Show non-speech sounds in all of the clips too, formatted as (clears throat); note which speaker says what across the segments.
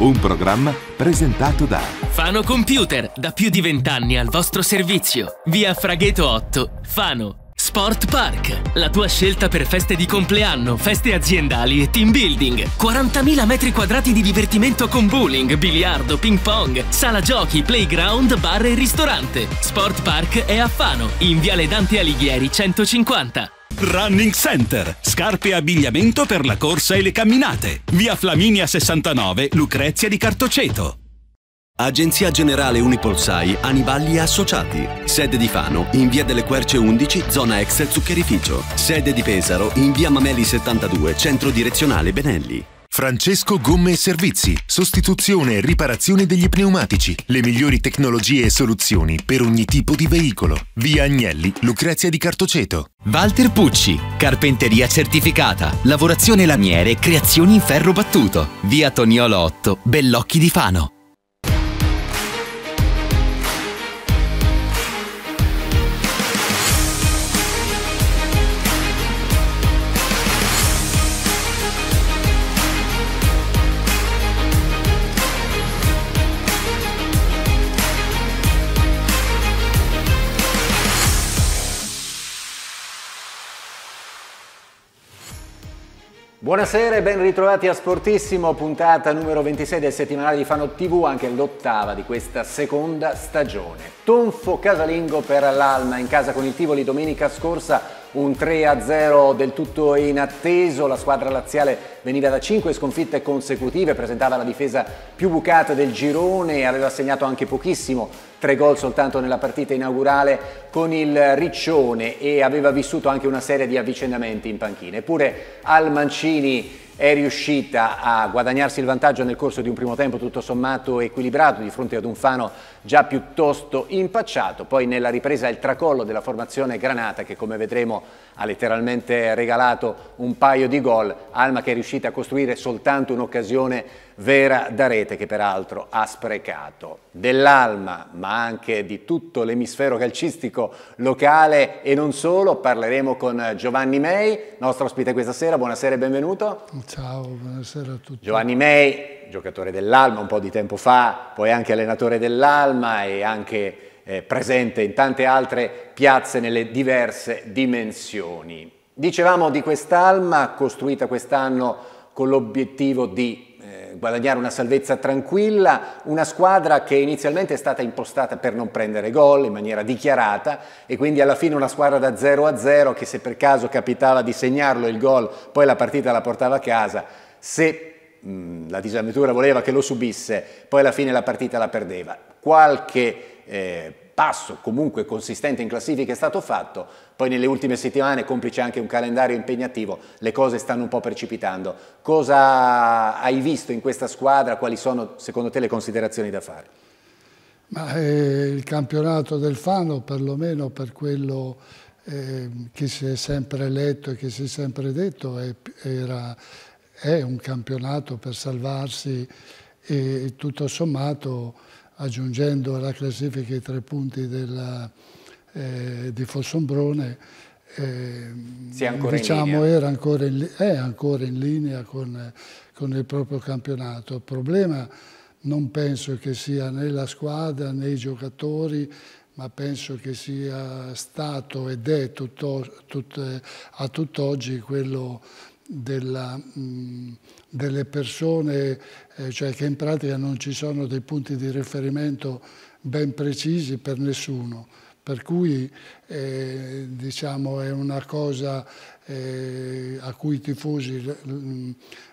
Speaker 1: Un programma presentato da
Speaker 2: Fano Computer, da più di vent'anni al vostro servizio. Via Fragheto 8, Fano. Sport Park, la tua scelta per feste di compleanno, feste aziendali e team building. 40.000 metri quadrati di divertimento con bowling, biliardo, ping pong, sala giochi, playground, bar e ristorante. Sport Park è a Fano, in Viale Dante Alighieri 150.
Speaker 3: Running Center, scarpe e abbigliamento per la corsa e le camminate. Via Flaminia 69, Lucrezia di Cartoceto.
Speaker 4: Agenzia Generale Unipolsai Aniballi Associati. Sede di Fano in via delle Querce 11, zona ex zuccherificio. Sede di Pesaro in via Mameli 72, centro direzionale Benelli.
Speaker 5: Francesco Gomme e Servizi, sostituzione e riparazione degli pneumatici, le migliori tecnologie e soluzioni per ogni tipo di veicolo. Via Agnelli, Lucrezia di Cartoceto.
Speaker 6: Walter Pucci, carpenteria certificata, lavorazione lamiere e creazioni in ferro battuto. Via Toniolo 8, Bellocchi di Fano.
Speaker 7: Buonasera e ben ritrovati a Sportissimo, puntata numero 26 del settimanale di Fano TV, anche l'ottava di questa seconda stagione. Tonfo casalingo per l'Alma in casa con il Tivoli domenica scorsa un 3-0 del tutto inatteso, la squadra laziale veniva da 5 sconfitte consecutive, presentava la difesa più bucata del girone e aveva segnato anche pochissimo, tre gol soltanto nella partita inaugurale con il Riccione e aveva vissuto anche una serie di avvicendamenti in panchina. Eppure Al Mancini è riuscita a guadagnarsi il vantaggio nel corso di un primo tempo tutto sommato equilibrato di fronte ad un Fano già piuttosto impacciato, poi nella ripresa il tracollo della formazione Granata che come vedremo ha letteralmente regalato un paio di gol, Alma che è riuscita a costruire soltanto un'occasione vera da rete che peraltro ha sprecato. Dell'Alma ma anche di tutto l'emisfero calcistico locale e non solo parleremo con Giovanni May, nostro ospite questa sera, buonasera e benvenuto.
Speaker 8: Ciao, buonasera a tutti.
Speaker 7: Giovanni May, giocatore dell'Alma un po' di tempo fa, poi anche allenatore dell'Alma e anche eh, presente in tante altre piazze nelle diverse dimensioni. Dicevamo di quest'Alma costruita quest'anno con l'obiettivo di guadagnare una salvezza tranquilla, una squadra che inizialmente è stata impostata per non prendere gol in maniera dichiarata e quindi alla fine una squadra da 0 a 0 che se per caso capitava di segnarlo il gol, poi la partita la portava a casa, se mh, la disavventura voleva che lo subisse, poi alla fine la partita la perdeva. Qualche eh, passo comunque consistente in classifica è stato fatto, poi nelle ultime settimane, complice anche un calendario impegnativo, le cose stanno un po' precipitando. Cosa hai visto in questa squadra? Quali sono secondo te le considerazioni da fare?
Speaker 8: Ma, eh, il campionato del Fano, perlomeno per quello eh, che si è sempre letto e che si è sempre detto, è, era, è un campionato per salvarsi e tutto sommato aggiungendo alla classifica i tre punti della, eh, di Fossombrone, eh, diciamo, era ancora in, è ancora in linea con, con, il proprio campionato. Il problema non penso che sia né la squadra né i giocatori, ma penso che sia stato ed è tutto, tutto, a tutt'oggi quello della, mh, delle persone, eh, cioè che in pratica non ci sono dei punti di riferimento ben precisi per nessuno. Per cui eh, diciamo, è una cosa eh, a cui i tifosi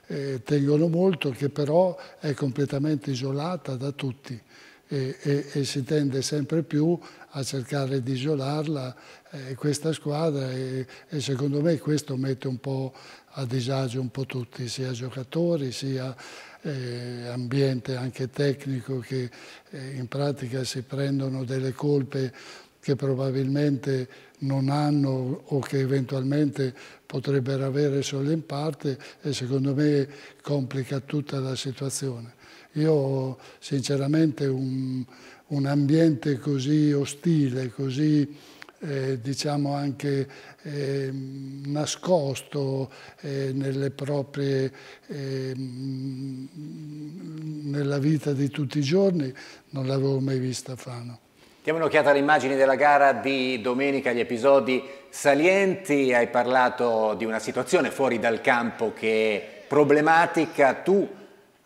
Speaker 8: eh, tengono molto, che però è completamente isolata da tutti e, e, e si tende sempre più a cercare di isolarla eh, questa squadra e, e secondo me questo mette un po' a disagio un po' tutti, sia giocatori sia eh, ambiente anche tecnico che eh, in pratica si prendono delle colpe che probabilmente non hanno o che eventualmente potrebbero avere solo in parte e secondo me complica tutta la situazione. Io sinceramente un, un ambiente così ostile, così eh, diciamo anche eh, nascosto eh, nelle proprie, ehm, nella vita di tutti i giorni non l'avevo mai vista Fano.
Speaker 7: Diamo un'occhiata alle immagini della gara di domenica, gli episodi salienti, hai parlato di una situazione fuori dal campo che è problematica, tu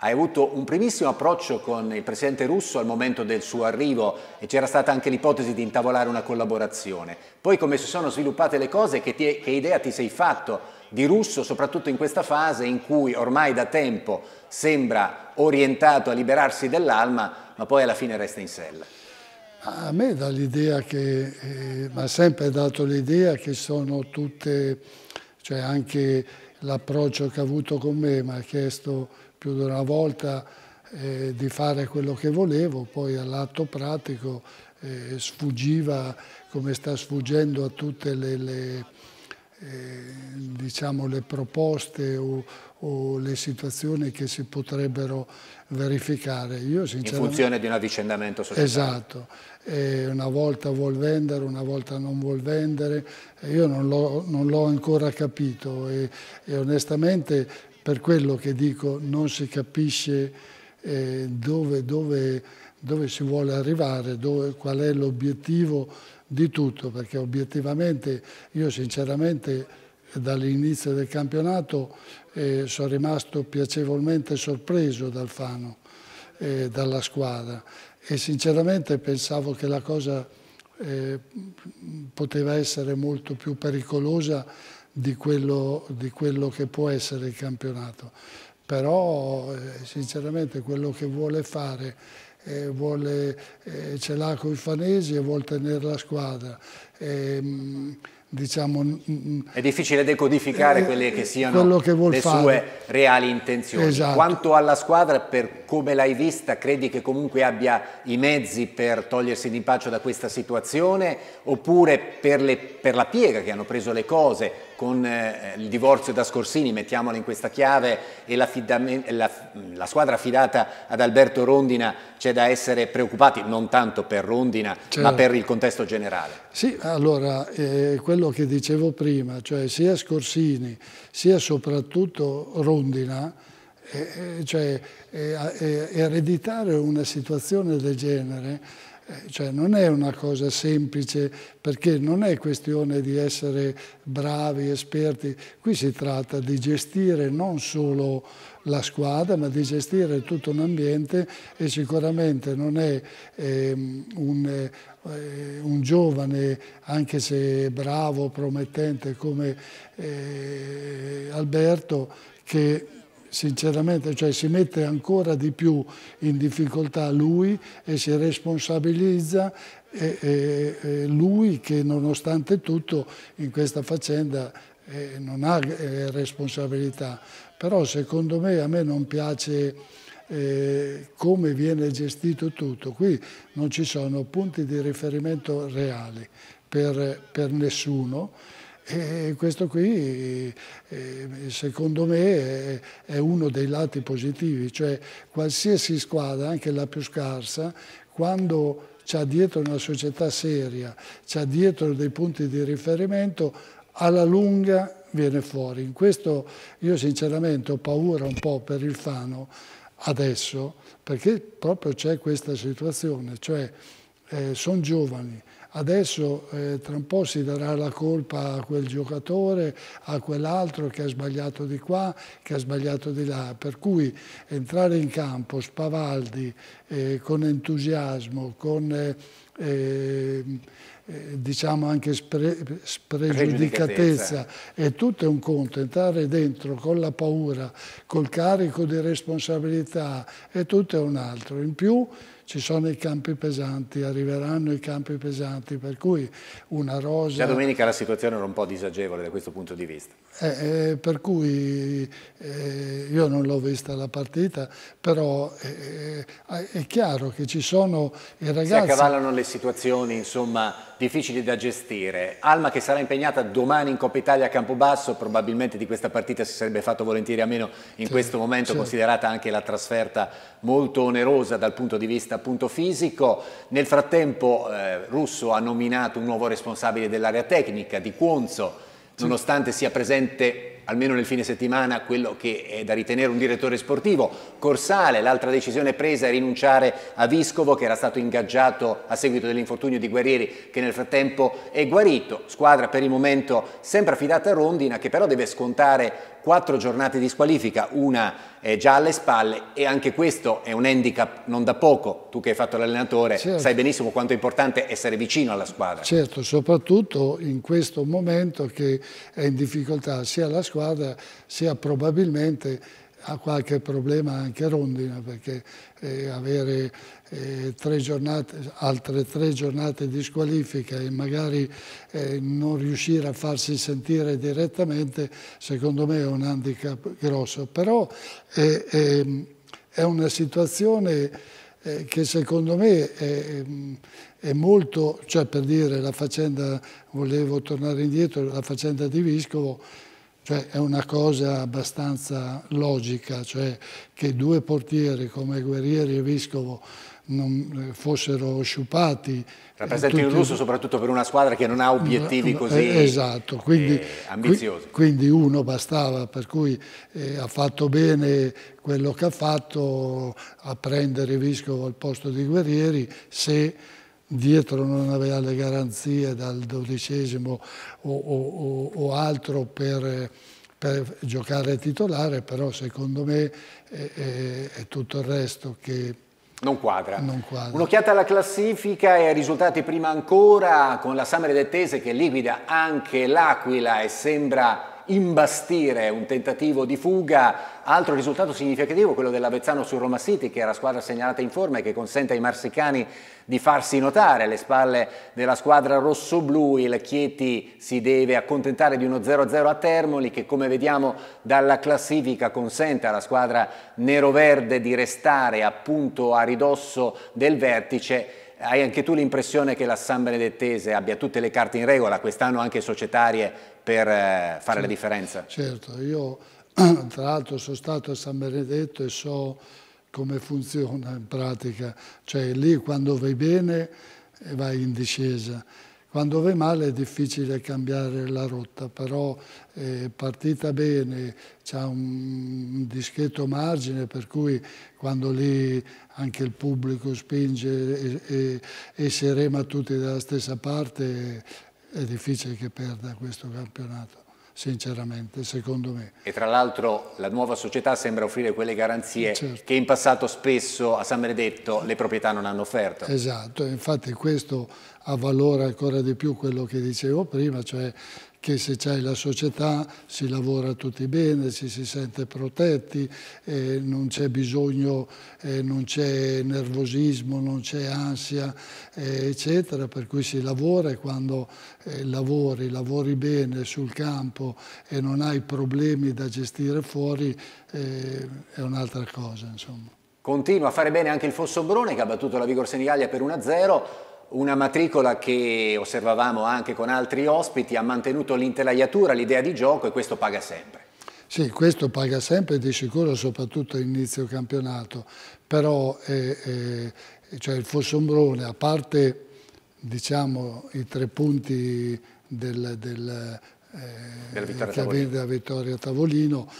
Speaker 7: hai avuto un primissimo approccio con il presidente russo al momento del suo arrivo e c'era stata anche l'ipotesi di intavolare una collaborazione. Poi come si sono sviluppate le cose, che, ti, che idea ti sei fatto di russo, soprattutto in questa fase in cui ormai da tempo sembra orientato a liberarsi dell'alma, ma poi alla fine resta in sella?
Speaker 8: A me dà l'idea che, eh, mi ha sempre dato l'idea che sono tutte, cioè anche l'approccio che ha avuto con me, mi ha chiesto più di una volta eh, di fare quello che volevo, poi all'atto pratico eh, sfuggiva come sta sfuggendo a tutte le, le, eh, diciamo, le proposte o, o, le situazioni che si potrebbero verificare.
Speaker 7: Io, In funzione di un avvicendamento sociale.
Speaker 8: Esatto, eh, una volta vuol vendere, una volta non vuol vendere, io non l'ho ancora capito e, e onestamente per quello che dico non si capisce eh, dove, dove, dove, si vuole arrivare, dove, qual è l'obiettivo di tutto, perché obiettivamente io sinceramente dall'inizio del campionato eh, sono rimasto piacevolmente sorpreso dal Fano, eh, dalla squadra. E sinceramente pensavo che la cosa eh, poteva essere molto più pericolosa di quello, di quello che può essere il campionato. Però eh, sinceramente quello che vuole fare eh, vuole, eh, ce l'ha con i fanesi e vuole tenere la squadra. Eh, diciamo, mm,
Speaker 7: mm, È difficile decodificare eh, quelle che siano che le fare. sue reali intenzioni. Esatto. Quanto alla squadra, per come l'hai vista, credi che comunque abbia i mezzi per togliersi d'impaccio da questa situazione oppure per, le, per la piega che hanno preso le cose con eh, il divorzio da Scorsini, mettiamola in questa chiave, e la, la, squadra affidata ad Alberto Rondina, c'è da essere preoccupati, non tanto per Rondina, certo. ma per il contesto generale.
Speaker 8: Sì, allora, eh, quello che dicevo prima, cioè sia Scorsini, sia soprattutto Rondina, eh, eh cioè eh, ereditare una situazione del genere eh, cioè non è una cosa semplice perché non è questione di essere bravi, esperti, qui si tratta di gestire non solo la squadra ma di gestire tutto un ambiente e sicuramente non è eh, un, eh, un, giovane anche se bravo, promettente come eh, Alberto che sinceramente, cioè si mette ancora di più in difficoltà lui e si responsabilizza e, e, e lui che nonostante tutto in questa faccenda eh, non ha eh, responsabilità. Però secondo me a me non piace eh, come viene gestito tutto. Qui non ci sono punti di riferimento reali per, per nessuno e questo qui eh, secondo me è uno dei lati positivi, cioè qualsiasi squadra, anche la più scarsa, quando c'ha dietro una società seria, c'ha dietro dei punti di riferimento, alla lunga viene fuori. In questo io sinceramente ho paura un po' per il Fano adesso, perché proprio c'è questa situazione, cioè eh, sono giovani, Adesso eh, tra un po' si darà la colpa a quel giocatore, a quell'altro che ha sbagliato di qua, che ha sbagliato di là. Per cui entrare in campo spavaldi eh, con entusiasmo, con eh, eh diciamo anche spre, spregiudicatezza e tutto è un conto, entrare dentro con la paura, col carico di responsabilità e tutto è un altro. In più ci sono i campi pesanti, arriveranno i campi pesanti, per cui una rosa...
Speaker 7: La domenica la situazione era un po' disagevole da questo punto di vista.
Speaker 8: Eh, eh, per cui eh, io non l'ho vista la partita, però eh, eh, è chiaro che ci sono i ragazzi... Si
Speaker 7: accavallano le situazioni, insomma, difficili da gestire. Alma che sarà impegnata domani in Coppa Italia a Campobasso, probabilmente di questa partita si sarebbe fatto volentieri a meno in sì, questo momento, sì. considerata anche la trasferta molto onerosa dal punto di vista appunto fisico. Nel frattempo eh, Russo ha nominato un nuovo responsabile dell'area tecnica di Cuonzo, nonostante sia presente almeno nel fine settimana, quello che è da ritenere un direttore sportivo. Corsale, l'altra decisione presa è rinunciare a Viscovo che era stato ingaggiato a seguito dell'infortunio di Guerrieri che nel frattempo è guarito. Squadra per il momento sempre affidata a Rondina che però deve scontare quattro giornate di squalifica, una è già alle spalle e anche questo è un handicap non da poco. Tu che hai fatto l'allenatore certo. sai benissimo quanto è importante essere vicino alla squadra.
Speaker 8: Certo, soprattutto in questo momento che è in difficoltà sia la squadra sia probabilmente ha qualche problema anche Rondina perché eh, avere eh, tre giornate, altre tre giornate di squalifica e magari eh, non riuscire a farsi sentire direttamente secondo me è un handicap grosso. Però è, è, è una situazione eh, che secondo me è, è molto, cioè per dire la faccenda, volevo tornare indietro, la faccenda di Viscovo cioè è una cosa abbastanza logica, cioè che due portieri come Guerrieri e Vescovo non eh, fossero sciupati.
Speaker 7: Rappresenta il russo soprattutto per una squadra che non ha obiettivi così
Speaker 8: eh, esatto, quindi,
Speaker 7: eh, ambiziosi.
Speaker 8: Quindi uno bastava, per cui eh, ha fatto bene quello che ha fatto a prendere Vescovo al posto di Guerrieri se dietro non aveva le garanzie dal dodicesimo o, o, o altro per, per, giocare titolare, però secondo me è, è, è tutto il resto che
Speaker 7: non quadra.
Speaker 8: Non quadra.
Speaker 7: Un'occhiata alla classifica e ai risultati prima ancora, con la Samere Dettese che liquida anche l'Aquila e sembra imbastire un tentativo di fuga. Altro risultato significativo, quello dell'Avezzano su Roma City, che è la squadra segnalata in forma e che consente ai marsicani di farsi notare alle spalle della squadra rosso-blu. Il Chieti si deve accontentare di uno 0-0 a Termoli che come vediamo dalla classifica consente alla squadra nero-verde di restare appunto a ridosso del vertice hai anche tu l'impressione che la San Benedettese abbia tutte le carte in regola, quest'anno anche societarie, per eh, fare certo, la differenza?
Speaker 8: Certo, io (clears throat) tra l'altro sono stato a San Benedetto e so come funziona in pratica, cioè lì quando vai bene eh, vai in discesa, quando vai male è difficile cambiare la rotta, però è partita bene, c'è un discreto margine per cui quando lì anche il pubblico spinge e, e, e si rema tutti dalla stessa parte è difficile che perda questo campionato sinceramente, secondo me.
Speaker 7: E tra l'altro la nuova società sembra offrire quelle garanzie certo. che in passato spesso a San Benedetto le proprietà non hanno offerto.
Speaker 8: Esatto, infatti questo avvalora ancora di più quello che dicevo prima, cioè che se c'è la società si lavora tutti bene, ci si sente protetti, eh, non c'è bisogno, eh, non c'è nervosismo, non c'è ansia, eh, eccetera, per cui si lavora e quando eh, lavori, lavori bene sul campo e non hai problemi da gestire fuori, eh, è un'altra cosa. Insomma.
Speaker 7: Continua a fare bene anche il Fossobrone che ha battuto la Vigor Senigallia per 1-0, una matricola che osservavamo anche con altri ospiti, ha mantenuto l'intelaiatura, l'idea di gioco e questo paga sempre.
Speaker 8: Sì, questo paga sempre di sicuro, soprattutto all'inizio campionato, però eh, eh, cioè il Fossombrone, a parte diciamo, i tre punti del, del, eh, della, vittoria della vittoria a Tavolino,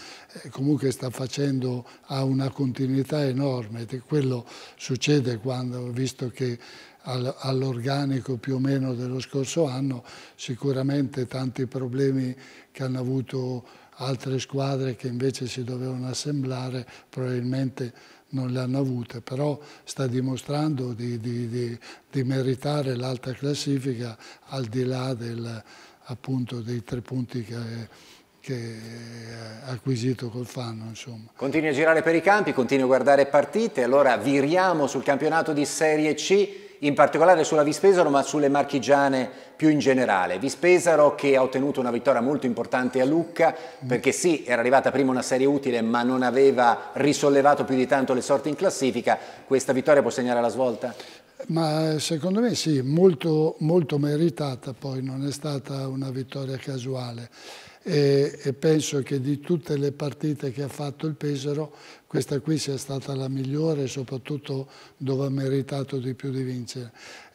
Speaker 8: eh, comunque sta facendo, ha una continuità enorme, quello succede quando, visto che all'organico più o meno dello scorso anno, sicuramente tanti problemi che hanno avuto altre squadre che invece si dovevano assemblare probabilmente non le hanno avute, però sta dimostrando di, di, di, di meritare l'alta classifica al di là del, appunto, dei tre punti che che ha acquisito col Fano. Insomma.
Speaker 7: Continui a girare per i campi, continui a guardare partite, allora viriamo sul campionato di Serie C in particolare sulla Vispesaro ma sulle marchigiane più in generale. Vispesaro che ha ottenuto una vittoria molto importante a Lucca perché sì, era arrivata prima una serie utile ma non aveva risollevato più di tanto le sorti in classifica. Questa vittoria può segnare la svolta?
Speaker 8: Ma secondo me sì, molto, molto meritata poi, non è stata una vittoria casuale. E, e, penso che di tutte le partite che ha fatto il Pesaro questa qui sia stata la migliore soprattutto dove ha meritato di più di vincere.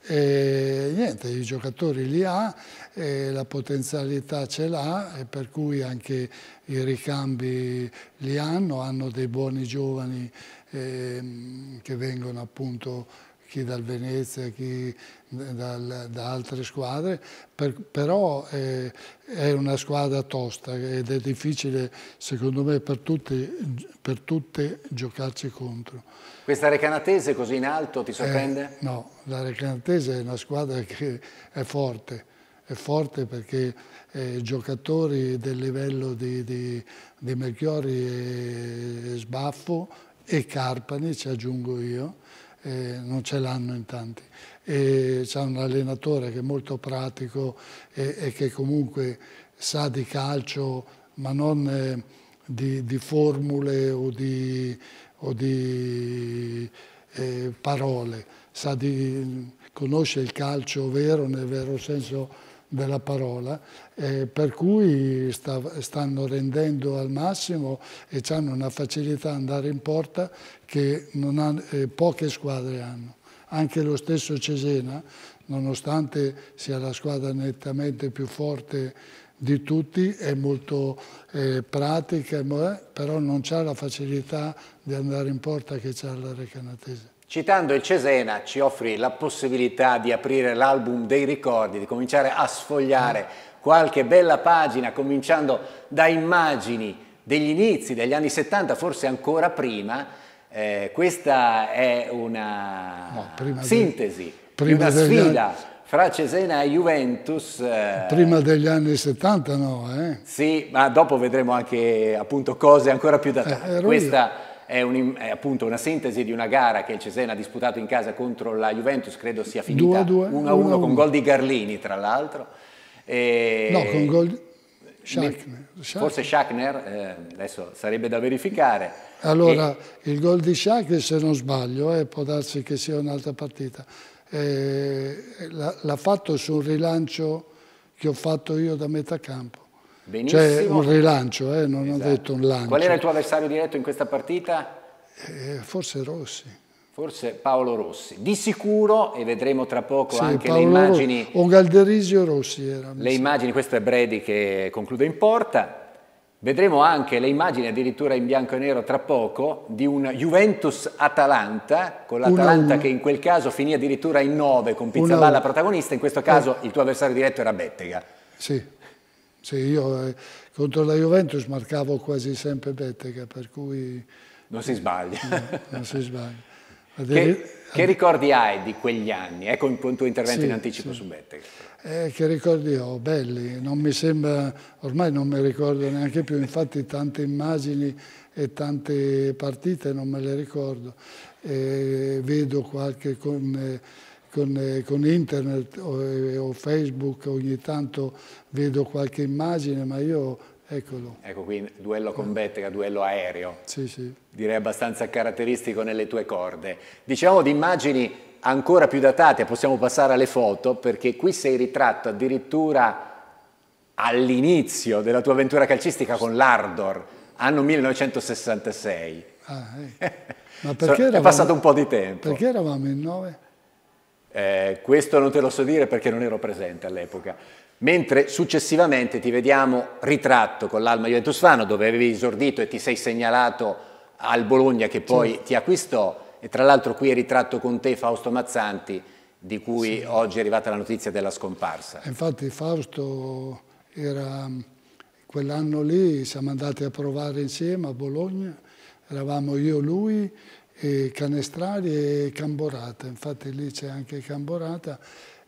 Speaker 8: E niente, i giocatori li ha, la potenzialità ce l'ha per cui anche i ricambi li hanno, hanno dei buoni giovani eh, che vengono appunto chi dal Venezia, chi dal, da altre squadre, per, però è, è, una squadra tosta ed è difficile secondo me per tutte, per tutte giocarci contro.
Speaker 7: Questa Recanatese così in alto ti sorprende?
Speaker 8: Eh, no, la Recanatese è una squadra che è forte, è forte perché eh, giocatori del livello di, di, di Melchiori e Sbaffo e Carpani, ci aggiungo io, eh, non ce l'hanno in tanti. c'è un allenatore che è molto pratico e, e che comunque sa di calcio, ma non eh, di, di, formule o di, o di eh, parole, di, conosce il calcio vero nel vero senso della parola, eh, per cui sta, stanno rendendo al massimo e hanno una facilità ad andare in porta che ha, eh, poche squadre hanno. Anche lo stesso Cesena, nonostante sia la squadra nettamente più forte di tutti, è molto eh, pratica, però non ha la facilità di andare in porta che ha la Recanatese.
Speaker 7: Citando il Cesena ci offri la possibilità di aprire l'album dei ricordi, di cominciare a sfogliare qualche bella pagina, cominciando da immagini degli inizi degli anni 70, forse ancora prima. Eh, questa è una no, sintesi, di, una sfida anni... fra Cesena e Juventus.
Speaker 8: Eh... Prima degli anni 70 no, eh?
Speaker 7: Sì, ma dopo vedremo anche appunto cose ancora più datate. Eh, Questa è, un, è, appunto una sintesi di una gara che il Cesena ha disputato in casa contro la Juventus, credo sia finita 1-1 con gol di Garlini tra l'altro.
Speaker 8: No, con gol di Schachner.
Speaker 7: Forse Schachner, eh, adesso sarebbe da verificare.
Speaker 8: Allora, e... il gol di Schachner, se non sbaglio, eh, può darsi che sia un'altra partita, eh, l'ha fatto su un rilancio che ho fatto io da metà campo.
Speaker 7: Benissimo.
Speaker 8: Cioè un rilancio, eh, non esatto. ho detto un lancio.
Speaker 7: Qual era il tuo avversario diretto in questa partita?
Speaker 8: Eh, forse Rossi.
Speaker 7: Forse Paolo Rossi. Di sicuro, e vedremo tra poco sì, anche Paolo le immagini...
Speaker 8: O Galderisio Rossi era.
Speaker 7: Le immagini, questo è Bredi che conclude in porta. Vedremo anche le immagini addirittura in bianco e nero tra poco di un Juventus-Atalanta, con l'Atalanta che in quel caso finì addirittura in 9 con Pizzaballa protagonista, in questo caso eh. il tuo avversario diretto era Bettega.
Speaker 8: Sì. Sì, io eh, contro la Juventus marcavo quasi sempre Bettega, per cui...
Speaker 7: Non si sbaglia.
Speaker 8: No, non si sbaglia.
Speaker 7: Che, che, ricordi hai di quegli anni? Ecco il tuo intervento sì, in anticipo sì. su Bettega.
Speaker 8: Eh, che ricordi ho? Belli, non mi sembra, ormai non mi ricordo neanche più, infatti tante immagini e tante partite non me le ricordo. Eh, vedo qualche con... Con, eh, con internet o, eh, o, Facebook ogni tanto vedo qualche immagine, ma io, eccolo.
Speaker 7: Ecco qui, duello con Bettega, duello aereo.
Speaker 8: Sì, sì.
Speaker 7: Direi abbastanza caratteristico nelle tue corde. Diciamo di immagini ancora più datate, possiamo passare alle foto, perché qui sei ritratto addirittura all'inizio della tua avventura calcistica con l'Ardor, anno 1966. Ah, eh. (laughs) Ma perché eravamo, è passato un po' di tempo.
Speaker 8: Perché eravamo in nove?
Speaker 7: Eh, questo non te lo so dire perché non ero presente all'epoca. Mentre successivamente ti vediamo ritratto con l'Alma Juventus Fano dove avevi esordito e ti sei segnalato al Bologna che poi sì. ti acquistò e tra l'altro qui è ritratto con te Fausto Mazzanti di cui sì. oggi è arrivata la notizia della scomparsa.
Speaker 8: Infatti Fausto era quell'anno lì, siamo andati a provare insieme a Bologna, eravamo io, lui e Canestrari e Camborata, infatti lì c'è anche Camborata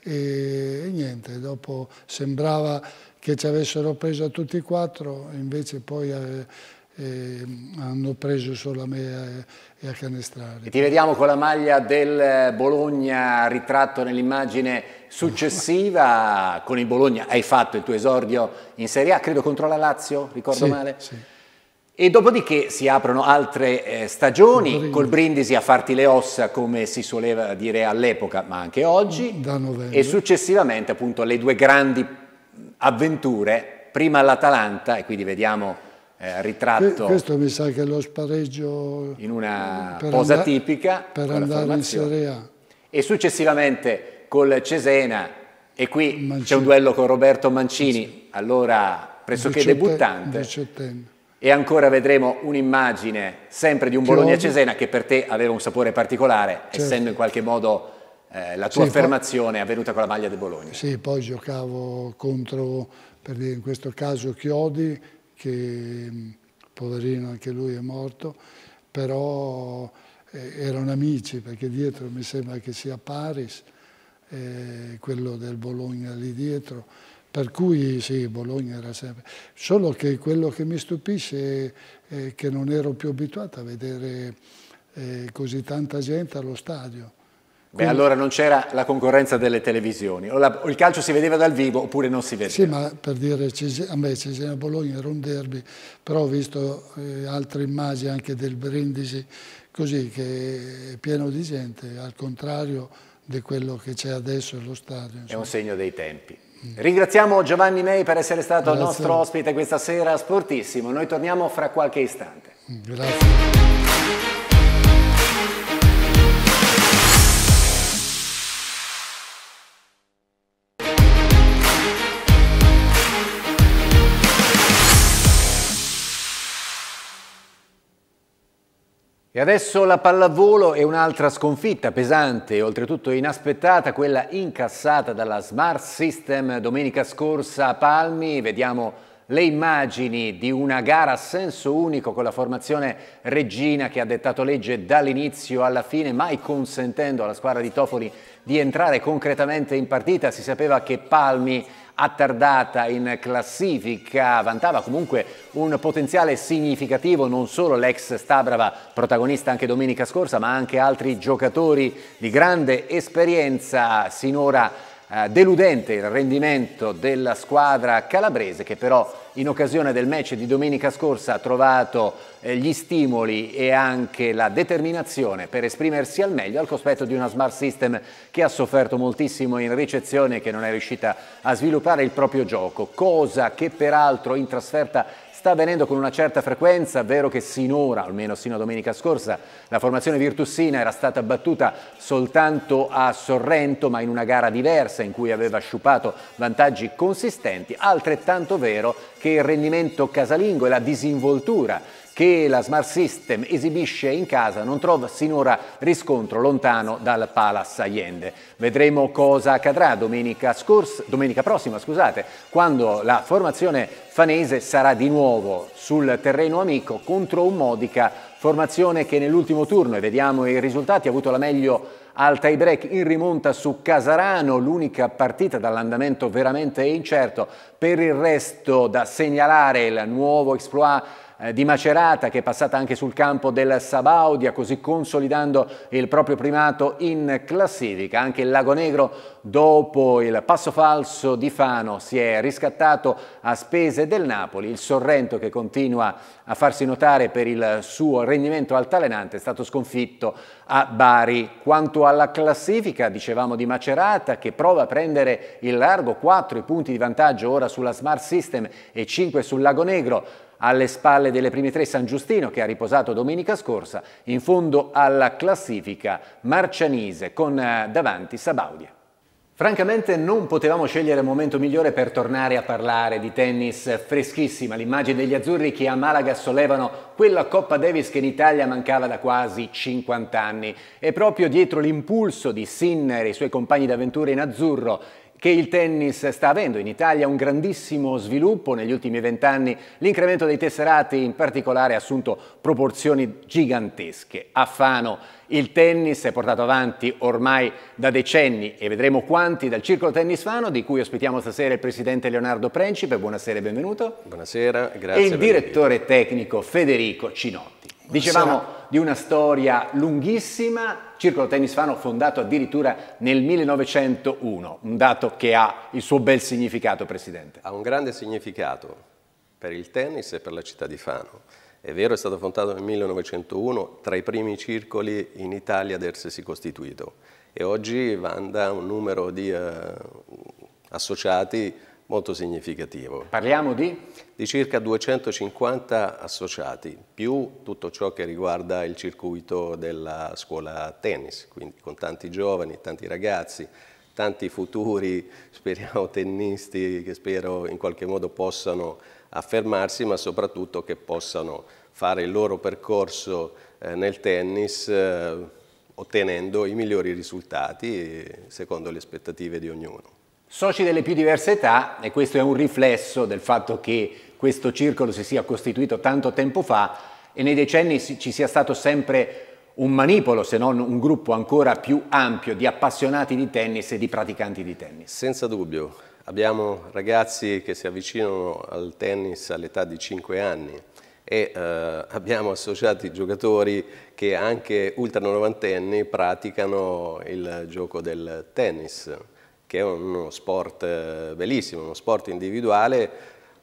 Speaker 8: e, e, niente, dopo sembrava che ci avessero preso a tutti e quattro, invece poi eh, eh, hanno preso solo a me e a Canestrari.
Speaker 7: E ti vediamo con la maglia del Bologna ritratto nell'immagine successiva, con il Bologna hai fatto il tuo esordio in Serie A, credo contro la Lazio, ricordo
Speaker 8: sì,
Speaker 7: male?
Speaker 8: Sì.
Speaker 7: E dopodiché si aprono altre eh, stagioni, Brindisi. col Brindisi a farti le ossa come si soleva dire all'epoca, ma anche oggi, e successivamente appunto le due grandi avventure prima all'Atalanta e quindi vediamo eh, ritratto
Speaker 8: questo mi sa che è lo spareggio
Speaker 7: in una posa
Speaker 8: andare,
Speaker 7: tipica
Speaker 8: per andare in Serie A.
Speaker 7: E successivamente col Cesena e qui c'è un duello con Roberto Mancini sì. allora pressoché debuttante e ancora vedremo un'immagine sempre di un Bologna-Cesena che per te aveva un sapore particolare certo. essendo in qualche modo eh, la tua sì, affermazione avvenuta con la maglia del Bologna
Speaker 8: sì poi giocavo contro per dire in questo caso Chiodi che poverino anche lui è morto, però eh, erano amici perché dietro mi sembra che sia Paris, eh, quello del Bologna lì dietro, per cui sì, Bologna era sempre... Solo che quello che mi stupisce è, che non ero più abituato a vedere eh, così tanta gente allo stadio.
Speaker 7: Beh, allora non c'era la concorrenza delle televisioni, o, la, o, il calcio si vedeva dal vivo oppure non si vedeva.
Speaker 8: Sì, ma per dire, a me Cesena Bologna era un derby, però ho visto eh, altre immagini anche del Brindisi, così che è pieno di gente, al contrario di quello che c'è adesso allo stadio.
Speaker 7: Insomma. È un segno dei tempi. Ringraziamo Giovanni Mei per essere stato Grazie. il nostro ospite questa sera, sportissimo. Noi torniamo fra qualche istante.
Speaker 8: Grazie.
Speaker 7: E adesso la pallavolo è un'altra sconfitta pesante e oltretutto inaspettata, quella incassata dalla Smart System domenica scorsa a Palmi. Vediamo le immagini di una gara a senso unico con la formazione Regina che ha dettato legge dall'inizio alla fine, mai consentendo alla squadra di Tofoli di entrare concretamente in partita. Si sapeva che Palmi attardata in classifica, vantava comunque un potenziale significativo, non solo l'ex Stabrava, protagonista anche domenica scorsa, ma anche altri giocatori di grande esperienza sinora eh, deludente il rendimento della squadra calabrese che però in occasione del match di domenica scorsa ha trovato eh, gli stimoli e anche la determinazione per esprimersi al meglio al cospetto di una smart system che ha sofferto moltissimo in ricezione e che non è riuscita a sviluppare il proprio gioco, cosa che peraltro in trasferta sta avvenendo con una certa frequenza, vero che sinora, almeno sino a domenica scorsa, la formazione virtussina era stata battuta soltanto a Sorrento, ma in una gara diversa in cui aveva sciupato vantaggi consistenti, altrettanto vero che il rendimento casalingo e la disinvoltura che la Smart System esibisce in casa non trova sinora riscontro lontano dal Palace Allende. Vedremo cosa accadrà domenica, scorsa, domenica prossima, scusate, quando la formazione fanese sarà di nuovo sul terreno amico contro un Modica, formazione che nell'ultimo turno, e vediamo i risultati, ha avuto la meglio al tie break in rimonta su Casarano, l'unica partita dall'andamento veramente incerto. Per il resto da segnalare il nuovo exploit di Macerata che è passata anche sul campo del Sabaudia così consolidando il proprio primato in classifica. Anche il Lago Negro dopo il passo falso di Fano si è riscattato a spese del Napoli. Il Sorrento che continua a farsi notare per il suo rendimento altalenante è stato sconfitto a Bari. Quanto alla classifica dicevamo di Macerata che prova a prendere il largo 4 punti di vantaggio ora sulla Smart System e 5 sul Lago Negro alle spalle delle prime tre San Giustino che ha riposato domenica scorsa, in fondo alla classifica Marcianise con eh, davanti Sabaudia. Francamente non potevamo scegliere il momento migliore per tornare a parlare di tennis freschissima, l'immagine degli azzurri che a Malaga sollevano quella Coppa Davis che in Italia mancava da quasi 50 anni. E proprio dietro l'impulso di Sinner e i suoi compagni d'avventura in azzurro che il tennis sta avendo in Italia un grandissimo sviluppo negli ultimi vent'anni, l'incremento dei tesserati in particolare ha assunto proporzioni gigantesche. A Fano il tennis è portato avanti ormai da decenni e vedremo quanti dal Circolo Tennis Fano, di cui ospitiamo stasera il presidente Leonardo Principe, buonasera e benvenuto.
Speaker 9: Buonasera, grazie.
Speaker 7: E il direttore tecnico Federico Cinotti. Dicevamo di una storia lunghissima, Circolo Tennis Fano fondato addirittura nel 1901, un dato che ha il suo bel significato, Presidente.
Speaker 9: Ha un grande significato per il tennis e per la città di Fano. È vero, è stato fondato nel 1901, tra i primi circoli in Italia ad essersi costituito e oggi vanta un numero di uh, associati molto significativo.
Speaker 7: Parliamo di?
Speaker 9: Di circa 250 associati, più tutto ciò che riguarda il circuito della scuola tennis, quindi con tanti giovani, tanti ragazzi, tanti futuri, (laughs) speriamo, tennisti che spero in qualche modo possano affermarsi, ma soprattutto che possano fare il loro percorso eh, nel tennis eh, ottenendo i migliori risultati secondo le aspettative di ognuno.
Speaker 7: Soci delle più diverse età, e questo è un riflesso del fatto che questo circolo si sia costituito tanto tempo fa e nei decenni ci sia stato sempre un manipolo, se non un gruppo ancora più ampio di appassionati di tennis e di praticanti di tennis.
Speaker 9: Senza dubbio, abbiamo ragazzi che si avvicinano al tennis all'età di 5 anni e eh, abbiamo associati giocatori che anche ultra novantenni praticano il gioco del tennis che è uno sport eh, bellissimo, uno sport individuale,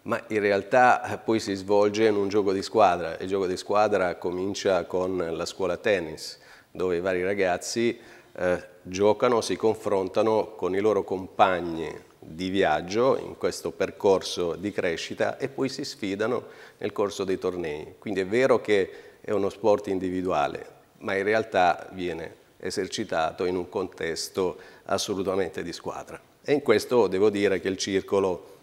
Speaker 9: ma in realtà eh, poi si svolge in un gioco di squadra. Il gioco di squadra comincia con la scuola tennis, dove i vari ragazzi eh, giocano, si confrontano con i loro compagni di viaggio in questo percorso di crescita e poi si sfidano nel corso dei tornei. Quindi è vero che è uno sport individuale, ma in realtà viene esercitato in un contesto assolutamente di squadra. E in questo devo dire che il circolo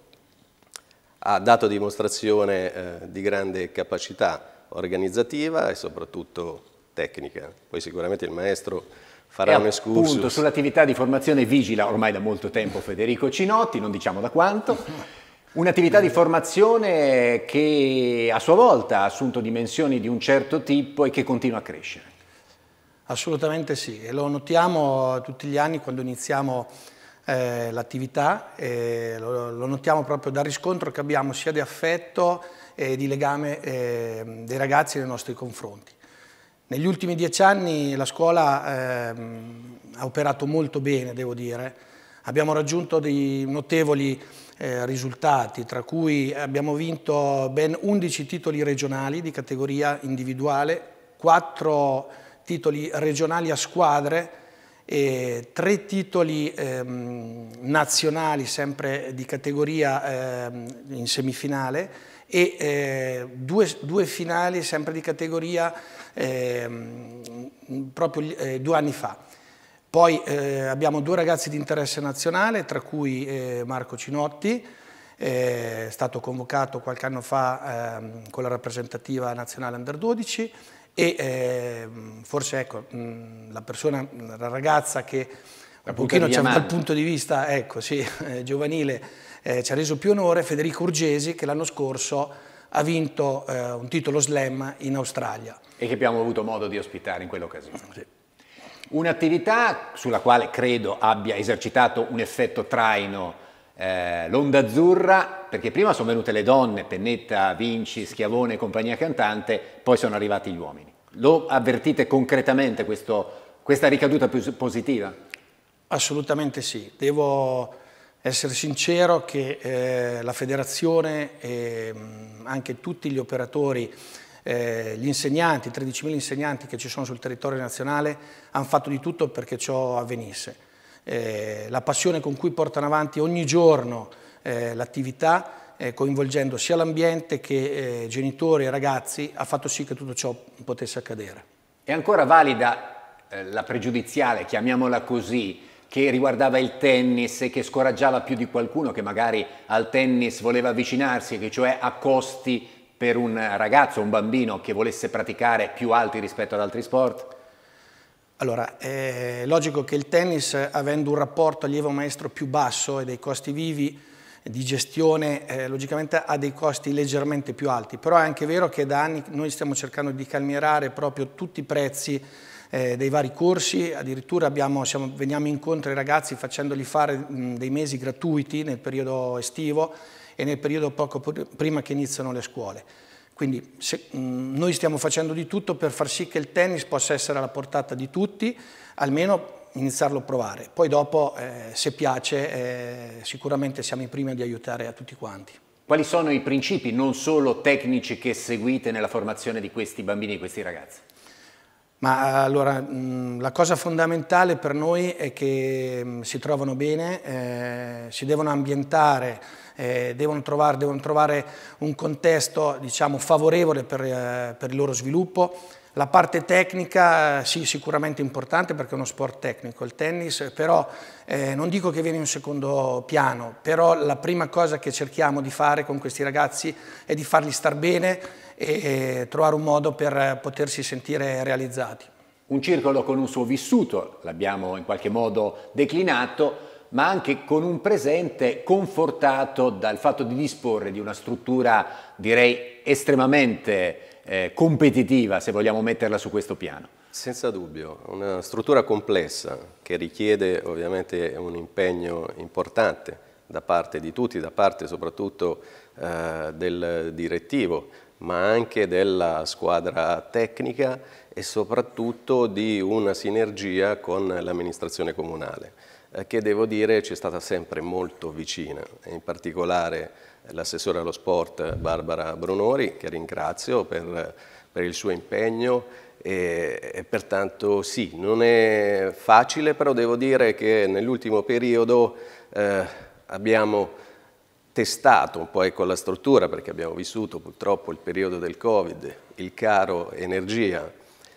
Speaker 9: ha dato dimostrazione eh, di grande capacità organizzativa e soprattutto tecnica. Poi sicuramente il maestro farà un excursus.
Speaker 7: Appunto, sull'attività di formazione vigila ormai da molto tempo Federico Cinotti, non diciamo da quanto. Un'attività di formazione che a sua volta ha assunto dimensioni di un certo tipo e che continua a crescere.
Speaker 10: Assolutamente sì, e lo notiamo tutti gli anni quando iniziamo eh, l'attività, lo, lo, notiamo proprio dal riscontro che abbiamo sia di affetto e di legame eh, dei ragazzi nei nostri confronti. Negli ultimi dieci anni la scuola eh, ha operato molto bene, devo dire. Abbiamo raggiunto dei notevoli eh, risultati, tra cui abbiamo vinto ben 11 titoli regionali di categoria individuale, 4 titoli regionali a squadre, e tre titoli ehm, nazionali sempre di categoria ehm, in semifinale e eh, due, due, finali sempre di categoria ehm, proprio eh, due anni fa. Poi eh, abbiamo due ragazzi di interesse nazionale, tra cui eh, Marco Cinotti, è stato convocato qualche anno fa ehm, con la rappresentativa nazionale Under 12 e eh, forse ecco, mh, la persona, la ragazza che un pochino cioè, dal punto di vista ecco, sì, (laughs) eh, giovanile eh, ci ha reso più onore, Federico Urgesi che l'anno scorso ha vinto eh, un titolo slam in Australia.
Speaker 7: E che abbiamo avuto modo di ospitare in quell'occasione. Sì. Un'attività sulla quale credo abbia esercitato un effetto traino eh, l'onda azzurra, perché prima sono venute le donne, Pennetta, Vinci, Schiavone e compagnia cantante, poi sono arrivati gli uomini. Lo avvertite concretamente questo, questa ricaduta positiva?
Speaker 10: Assolutamente sì. Devo essere sincero che eh, la federazione e mh, anche tutti gli operatori, eh, gli insegnanti, 13.000 insegnanti che ci sono sul territorio nazionale, hanno fatto di tutto perché ciò avvenisse eh, la passione con cui portano avanti ogni giorno eh, l'attività, eh, coinvolgendo sia l'ambiente che eh, genitori e ragazzi, ha fatto sì che tutto ciò potesse accadere.
Speaker 7: È ancora valida la pregiudiziale, chiamiamola così, che riguardava il tennis e che scoraggiava più di qualcuno che magari al tennis voleva avvicinarsi, che cioè a costi per un ragazzo, un bambino che volesse praticare più alti rispetto ad altri sport?
Speaker 10: Allora, è logico che il tennis, avendo un rapporto allievo-maestro più basso e dei costi vivi di gestione, eh, logicamente ha dei costi leggermente più alti, però è anche vero che da anni noi stiamo cercando di calmierare proprio tutti i prezzi eh, dei vari corsi, addirittura abbiamo, siamo, veniamo incontro ai ragazzi facendoli fare mh, dei mesi gratuiti nel periodo estivo e nel periodo poco prima che iniziano le scuole. Quindi se, mh, mm, noi stiamo facendo di tutto per far sì che il tennis possa essere alla portata di tutti, almeno iniziarlo a provare. Poi dopo, eh, se piace, eh, sicuramente siamo i primi ad aiutare a tutti quanti.
Speaker 7: Quali sono i principi, non solo tecnici, che seguite nella formazione di questi bambini e questi ragazzi?
Speaker 10: Ma allora, mh, la cosa fondamentale per noi è che mh, si trovano bene, eh, si devono ambientare, eh, devono, trovare, devono, trovare, un contesto diciamo, favorevole per, eh, per il loro sviluppo. La parte tecnica sì, sicuramente importante perché è uno sport tecnico, il tennis, però eh, non dico che viene in secondo piano, però la prima cosa che cerchiamo di fare con questi ragazzi è di farli star bene e, trovare un modo per potersi sentire realizzati.
Speaker 7: Un circolo con un suo vissuto, l'abbiamo in qualche modo declinato, ma anche con un presente confortato dal fatto di disporre di una struttura, direi, estremamente eh, competitiva, se vogliamo metterla su questo piano.
Speaker 9: Senza dubbio, una struttura complessa che richiede ovviamente un impegno importante da parte di tutti, da parte soprattutto eh, del direttivo, ma anche della squadra tecnica e soprattutto di una sinergia con l'amministrazione comunale, eh, che devo dire ci è stata sempre molto vicina, in particolare l'assessore allo sport Barbara Brunori, che ringrazio per, per il suo impegno e, e, pertanto sì, non è facile, però devo dire che nell'ultimo periodo eh, abbiamo testato un po' ecco la struttura perché abbiamo vissuto purtroppo il periodo del Covid, il caro energia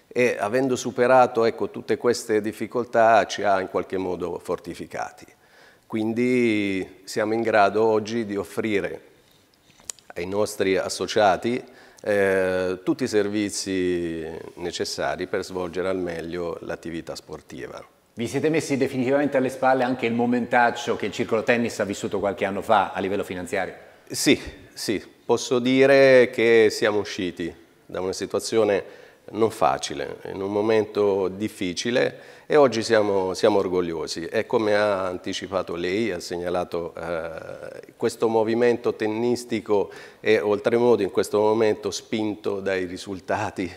Speaker 9: e avendo superato ecco, tutte queste difficoltà ci ha in qualche modo fortificati. Quindi siamo in grado oggi di offrire ai nostri associati eh, tutti i servizi necessari per svolgere al meglio l'attività sportiva.
Speaker 7: Vi siete messi definitivamente alle spalle anche il momentaccio che il circolo tennis ha vissuto qualche anno fa a livello finanziario?
Speaker 9: Sì, sì, posso dire che siamo usciti da una situazione non facile, in un momento difficile e oggi siamo, siamo orgogliosi. E come ha anticipato lei, ha segnalato eh, questo movimento tennistico e oltremodo in questo momento spinto dai risultati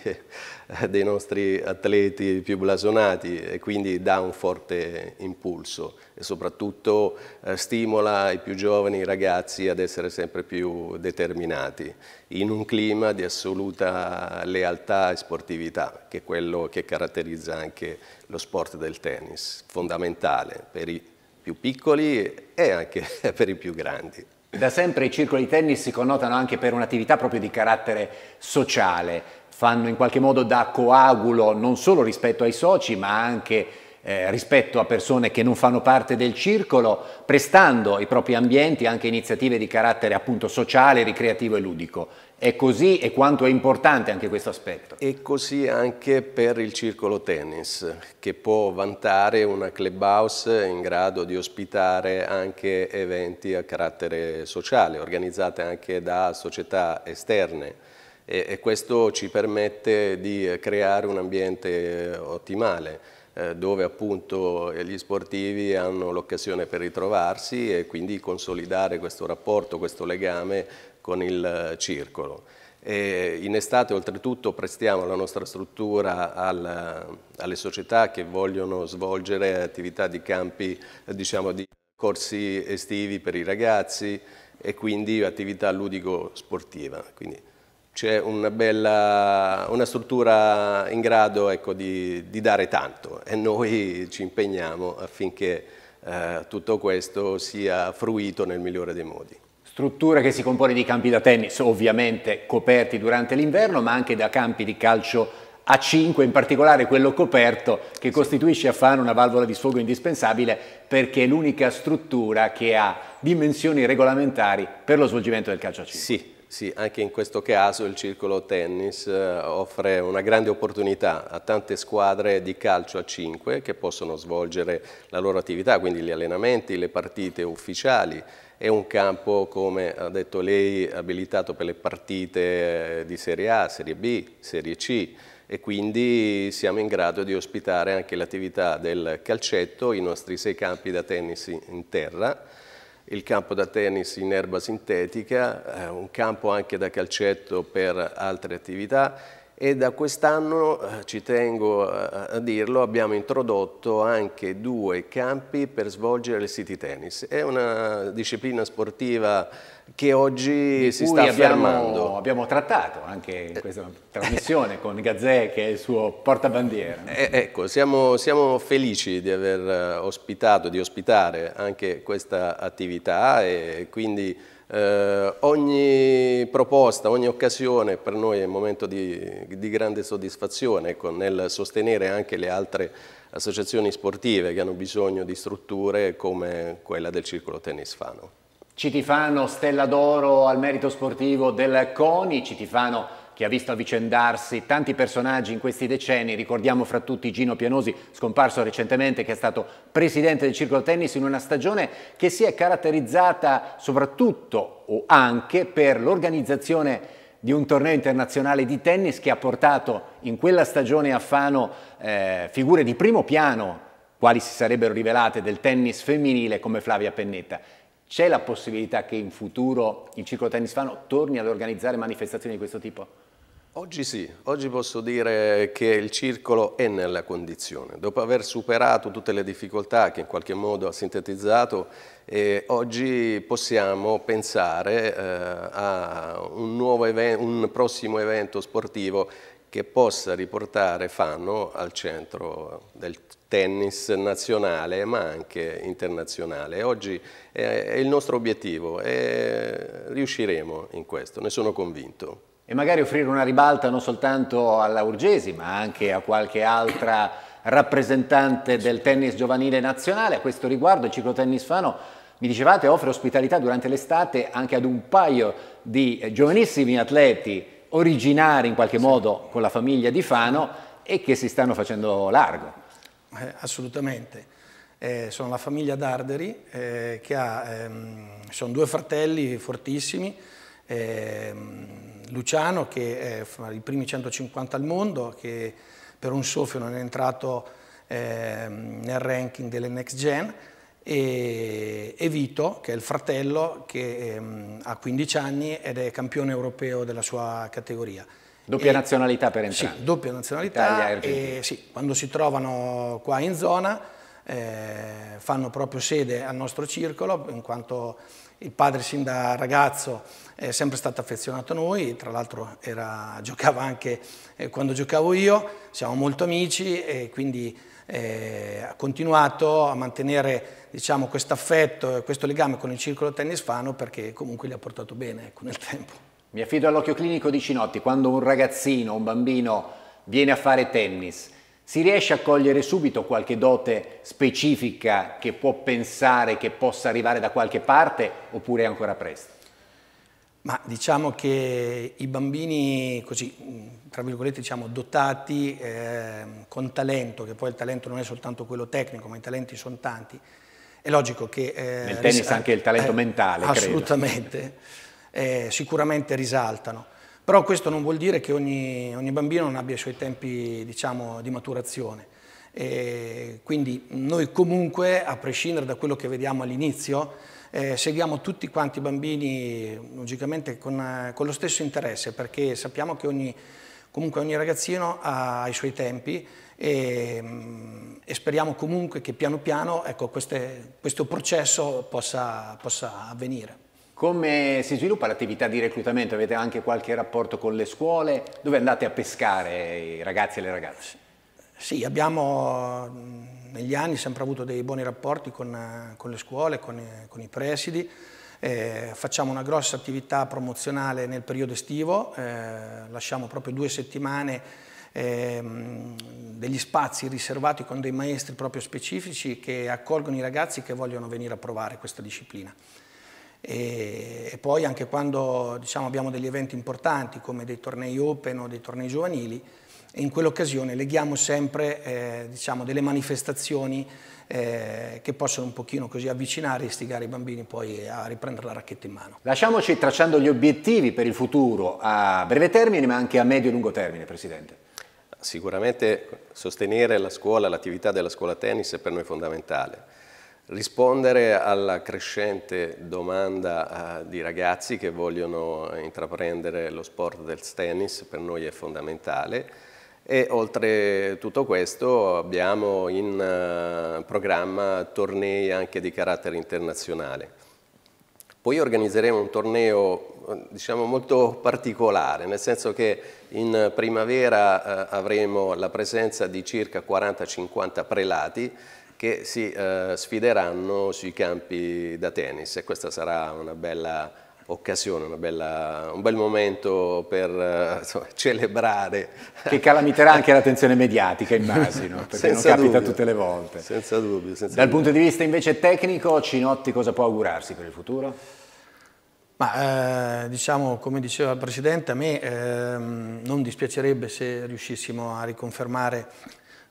Speaker 9: (laughs) dei nostri atleti più blasonati e quindi dà un forte impulso e soprattutto eh, stimola i più giovani ragazzi ad essere sempre più determinati in un clima di assoluta lealtà e sportività che è quello che caratterizza anche lo sport del tennis, fondamentale per i più piccoli e anche (laughs) per i più grandi.
Speaker 7: Da sempre i circoli tennis si connotano anche per un'attività proprio di carattere sociale, fanno in qualche modo da coagulo non solo rispetto ai soci ma anche eh, rispetto a persone che non fanno parte del circolo, prestando ai propri ambienti anche iniziative di carattere appunto sociale, ricreativo e ludico. È così e quanto è importante anche questo aspetto?
Speaker 9: È così anche per il circolo tennis, che può vantare una clubhouse in grado di ospitare anche eventi a carattere sociale, organizzate anche da società esterne e, e questo ci permette di creare un ambiente ottimale eh, dove appunto gli sportivi hanno l'occasione per ritrovarsi e quindi consolidare questo rapporto, questo legame con il circolo. E in estate oltretutto prestiamo la nostra struttura al, alle società che vogliono svolgere attività di campi, diciamo di corsi estivi per i ragazzi e quindi attività ludico-sportiva. C'è una, bella, una struttura in grado ecco, di, di, dare tanto e noi ci impegniamo affinché eh, tutto questo sia fruito nel migliore dei modi.
Speaker 7: Struttura che si compone di campi da tennis ovviamente coperti durante l'inverno ma anche da campi di calcio a 5, in particolare quello coperto che costituisce a Fano una valvola di sfogo indispensabile perché è l'unica struttura che ha dimensioni regolamentari per lo svolgimento del calcio a 5.
Speaker 9: Sì, sì, anche in questo caso il circolo tennis eh, offre una grande opportunità a tante squadre di calcio a 5 che possono svolgere la loro attività, quindi gli allenamenti, le partite ufficiali. È un campo, come ha detto lei, abilitato per le partite eh, di Serie A, Serie B, Serie C e quindi siamo in grado di ospitare anche l'attività del calcetto, i nostri sei campi da tennis in terra il campo da tennis in erba sintetica, eh, un campo anche da calcetto per altre attività e da quest'anno, eh, ci tengo a, a, dirlo, abbiamo introdotto anche due campi per svolgere il city tennis. È una disciplina sportiva che oggi si sta
Speaker 7: abbiamo. Abbiamo trattato anche in questa trasmissione con Gazzè che è il suo portabandiera.
Speaker 9: Eh, ecco, siamo, siamo, felici di aver eh, ospitato, di ospitare anche questa attività e quindi eh, ogni proposta, ogni occasione per noi è un momento di, di grande soddisfazione ecco, nel sostenere anche le altre associazioni sportive che hanno bisogno di strutture come quella del Circolo Tennis Fano.
Speaker 7: Citifano, stella d'oro al merito sportivo del CONI, Citifano che ha visto avvicendarsi tanti personaggi in questi decenni, ricordiamo fra tutti Gino Pianosi, scomparso recentemente, che è stato presidente del Circolo Tennis in una stagione che si è caratterizzata soprattutto o anche per l'organizzazione di un torneo internazionale di tennis che ha portato in quella stagione a Fano eh, figure di primo piano, quali si sarebbero rivelate del tennis femminile come Flavia Pennetta. C'è la possibilità che in futuro il Circolo Tennis Fano torni ad organizzare manifestazioni di questo tipo?
Speaker 9: Oggi sì, oggi posso dire che il circolo è nella condizione. Dopo aver superato tutte le difficoltà che in qualche modo ha sintetizzato, eh, oggi possiamo pensare eh, a un, un prossimo evento sportivo che possa riportare Fano al centro del tennis nazionale ma anche internazionale. Oggi è il nostro obiettivo e riusciremo in questo, ne sono convinto
Speaker 7: e magari offrire una ribalta non soltanto alla Urgesi ma anche a qualche altra rappresentante del tennis giovanile nazionale. A questo riguardo il ciclotennis Fano, mi dicevate, offre ospitalità durante l'estate anche ad un paio di giovanissimi atleti originari in qualche modo con la famiglia di Fano e che si stanno facendo largo.
Speaker 10: Eh, assolutamente. Eh, sono la famiglia Darderi, eh, che ha, ehm, sono due fratelli fortissimi, ehm, Luciano che è i primi 150 al mondo, che per un soffio non è entrato eh, nel ranking delle next gen, e, e, Vito che è il fratello che ehm, ha 15 anni ed è campione europeo della sua categoria.
Speaker 7: Doppia e, nazionalità per entrambi?
Speaker 10: Sì, doppia nazionalità e sì, quando si trovano qua in zona eh, fanno proprio sede al nostro circolo in quanto il padre sin da ragazzo è sempre stato affezionato a noi, tra l'altro (laughs) giocava anche eh, quando giocavo io, siamo molto amici e quindi eh, ha continuato a mantenere diciamo, questo affetto e questo legame con il circolo tennis fano perché comunque gli ha portato bene ecco, nel tempo.
Speaker 7: Mi affido all'occhio clinico di Cinotti, quando un ragazzino, un bambino viene a fare tennis, si riesce a cogliere subito qualche dote specifica che può pensare che possa arrivare da qualche parte oppure è ancora presto?
Speaker 10: Ma diciamo che i bambini così, tra virgolette, diciamo, dotati eh, con talento, che poi il talento non è soltanto quello tecnico, ma i talenti sono tanti, è logico che...
Speaker 7: Eh, Nel tennis anche il talento eh, mentale,
Speaker 10: Assolutamente, eh, sicuramente risaltano. Però questo non vuol dire che ogni, ogni bambino non abbia i suoi tempi diciamo, di maturazione. E quindi noi comunque, a prescindere da quello che vediamo all'inizio, eh, seguiamo tutti quanti i bambini logicamente con, con, lo stesso interesse perché sappiamo che ogni, comunque ogni ragazzino ha i suoi tempi e, e speriamo comunque che piano piano ecco, queste, questo processo possa, possa avvenire.
Speaker 7: Come si sviluppa l'attività di reclutamento? Avete anche qualche rapporto con le scuole? Dove andate a pescare i ragazzi e le ragazze?
Speaker 10: Sì, abbiamo negli anni sempre avuto dei buoni rapporti con, con le scuole, con, con i presidi. Eh, facciamo una grossa attività promozionale nel periodo estivo, eh, lasciamo proprio due settimane eh, degli spazi riservati con dei maestri proprio specifici che accolgono i ragazzi che vogliono venire a provare questa disciplina. E, e poi anche quando diciamo, abbiamo degli eventi importanti come dei tornei open o dei tornei giovanili, in quell'occasione leghiamo sempre eh, diciamo, delle manifestazioni eh, che possono un pochino così avvicinare e istigare i bambini poi a riprendere la racchetta in mano.
Speaker 7: Lasciamoci tracciando gli obiettivi per il futuro a breve termine ma anche a medio e lungo termine, Presidente.
Speaker 9: Sicuramente sostenere la scuola, l'attività della scuola tennis è per noi fondamentale rispondere alla crescente domanda uh, di ragazzi che vogliono intraprendere lo sport del tennis, per noi è fondamentale, e oltre tutto questo abbiamo in uh, programma tornei anche di carattere internazionale. Poi organizzeremo un torneo diciamo, molto particolare, nel senso che in primavera eh, avremo la presenza di circa 40-50 prelati che si eh, sfideranno sui campi da tennis e questa sarà una bella occasione, una bella, un bel momento per uh, insomma, (laughs) celebrare.
Speaker 7: Che calamiterà anche l'attenzione mediatica, immagino, (laughs) perché senza non capita dubbio, tutte le volte.
Speaker 9: Senza dubbio. Senza
Speaker 7: Dal
Speaker 9: dubbio.
Speaker 7: punto di vista invece tecnico, Cinotti cosa può augurarsi per il futuro?
Speaker 10: Ma eh, diciamo, come diceva il Presidente, a me eh, non dispiacerebbe se riuscissimo a riconfermare,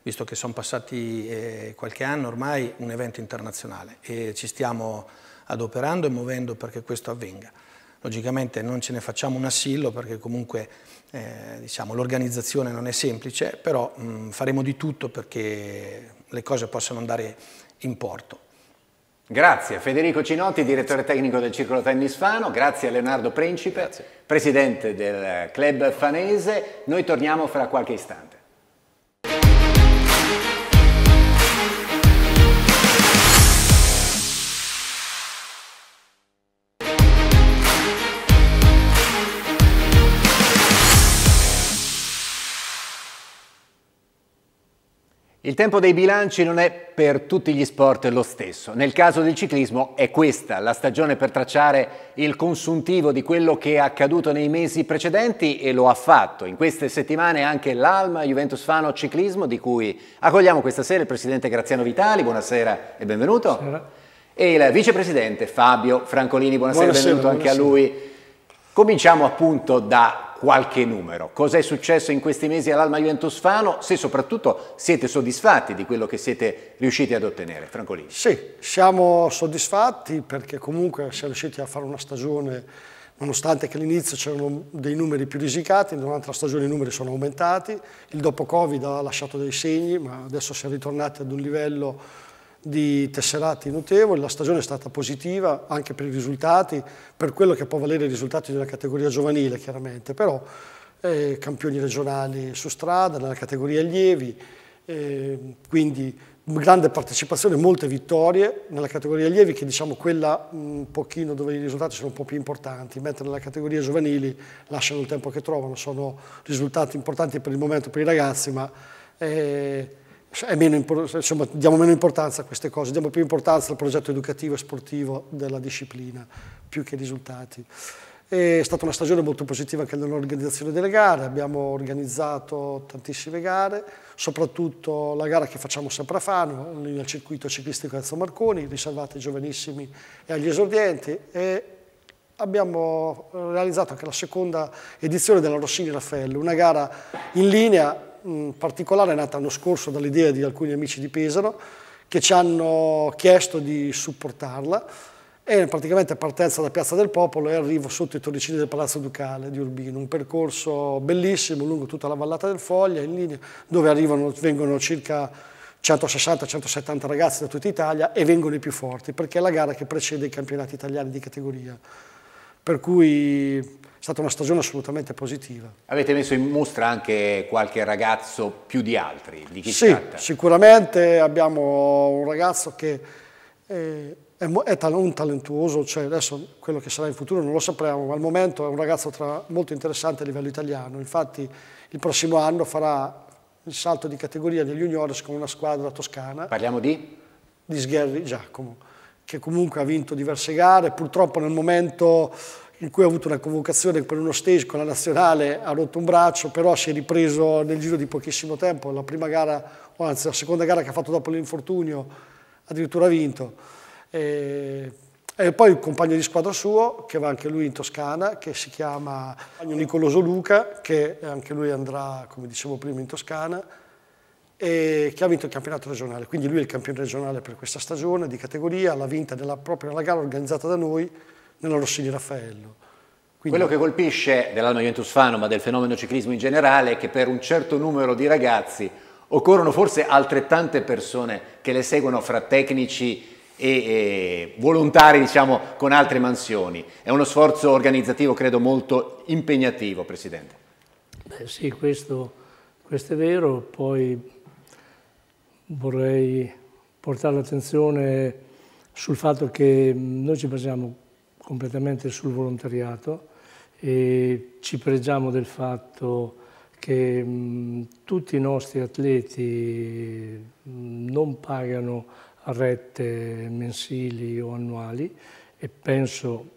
Speaker 10: visto che sono passati eh, qualche anno ormai, un evento internazionale e ci stiamo adoperando e muovendo perché questo avvenga. Logicamente non ce ne facciamo un assillo perché comunque eh, diciamo, l'organizzazione non è semplice, però mh, faremo di tutto perché le cose possano andare in porto.
Speaker 7: Grazie Federico Cinotti, direttore tecnico del Circolo Tennis Fano, grazie a Leonardo Principe, grazie. presidente del club fanese. Noi torniamo fra qualche istante. Il tempo dei bilanci non è per tutti gli sport lo stesso. Nel caso del ciclismo è questa la stagione per tracciare il consuntivo di quello che è accaduto nei mesi precedenti e lo ha fatto. In queste settimane anche l'Alma Juventus Fano Ciclismo di cui accogliamo questa sera il presidente Graziano Vitali. Buonasera e benvenuto. Buonasera. E il vicepresidente Fabio Francolini. Buonasera, e benvenuto buonasera. anche a lui. Cominciamo appunto da qualche numero. Cosa è successo in questi mesi all'Alma Juventus Fano? Se soprattutto siete soddisfatti di quello che siete riusciti ad ottenere, Francolini.
Speaker 11: Sì, siamo soddisfatti perché comunque siamo riusciti a fare una stagione, nonostante che all'inizio c'erano dei numeri più risicati, durante la stagione i numeri sono aumentati, il dopo Covid ha lasciato dei segni, ma adesso siamo ritornati ad un livello di tesserati notevoli, la stagione è stata positiva anche per i risultati, per quello che può valere i risultati di una categoria giovanile chiaramente, però eh, campioni regionali su strada, nella categoria allievi, eh, quindi grande partecipazione, molte vittorie nella categoria allievi che diciamo quella un pochino dove i risultati sono un po' più importanti, mentre nella categoria giovanili lasciano il tempo che trovano, sono risultati importanti per il momento per i ragazzi, ma eh, meno, insomma, diamo meno importanza a queste cose, diamo più importanza al progetto educativo e sportivo della disciplina, più che ai risultati. È stata una stagione molto positiva anche nell'organizzazione delle gare, abbiamo organizzato tantissime gare, soprattutto la gara che facciamo sempre a Fano, nel circuito ciclistico Enzo Marconi, riservata ai giovanissimi e agli esordienti e abbiamo realizzato anche la seconda edizione della Rossini Raffaello, una gara in linea in particolare è nata l'anno scorso dall'idea di alcuni amici di Pesaro che ci hanno chiesto di supportarla e praticamente partenza da Piazza del Popolo e arrivo sotto i torricini del Palazzo Ducale di Urbino, un percorso bellissimo lungo tutta la vallata del Foglia, in linea, dove arrivano, vengono circa 160-170 ragazzi da tutta Italia e vengono i più forti, perché è la gara che precede i campionati italiani di categoria. Per cui è stata una stagione assolutamente positiva.
Speaker 7: Avete messo in mostra anche qualche ragazzo più di altri? Di chi
Speaker 11: sì, sicuramente abbiamo un ragazzo che è, è, è un talentuoso, cioè adesso quello che sarà in futuro non lo sapremo, ma al momento è un ragazzo tra, molto interessante a livello italiano. Infatti il prossimo anno farà il salto di categoria negli juniores con una squadra toscana.
Speaker 7: Parliamo di?
Speaker 11: Di Sgherri Giacomo, che comunque ha vinto diverse gare, purtroppo nel momento in cui ha avuto una convocazione per uno stage con la nazionale, ha rotto un braccio, però si è ripreso nel giro di pochissimo tempo, la prima gara, o anzi la seconda gara che ha fatto dopo l'infortunio, addirittura ha vinto. E, e, poi il compagno di squadra suo, che va anche lui in Toscana, che si chiama Nicoloso Luca, che anche lui andrà, come dicevo prima, in Toscana, e che ha vinto il campionato regionale. Quindi lui è il campione regionale per questa stagione di categoria, l'ha vinta nella, proprio nella gara organizzata da noi, nella Rossini Raffaello.
Speaker 7: Quindi... Quello che colpisce dell'Alma Juventus Fano, ma del fenomeno ciclismo in generale, è che per un certo numero di ragazzi occorrono forse altrettante persone che le seguono fra tecnici e, e volontari diciamo, con altre mansioni. È uno sforzo organizzativo credo molto impegnativo, Presidente.
Speaker 12: Beh, sì, questo, questo è vero, poi vorrei portare l'attenzione sul fatto che noi ci basiamo completamente sul volontariato e ci pregiamo del fatto che mh, tutti i nostri atleti mh, non pagano rette mensili o annuali e penso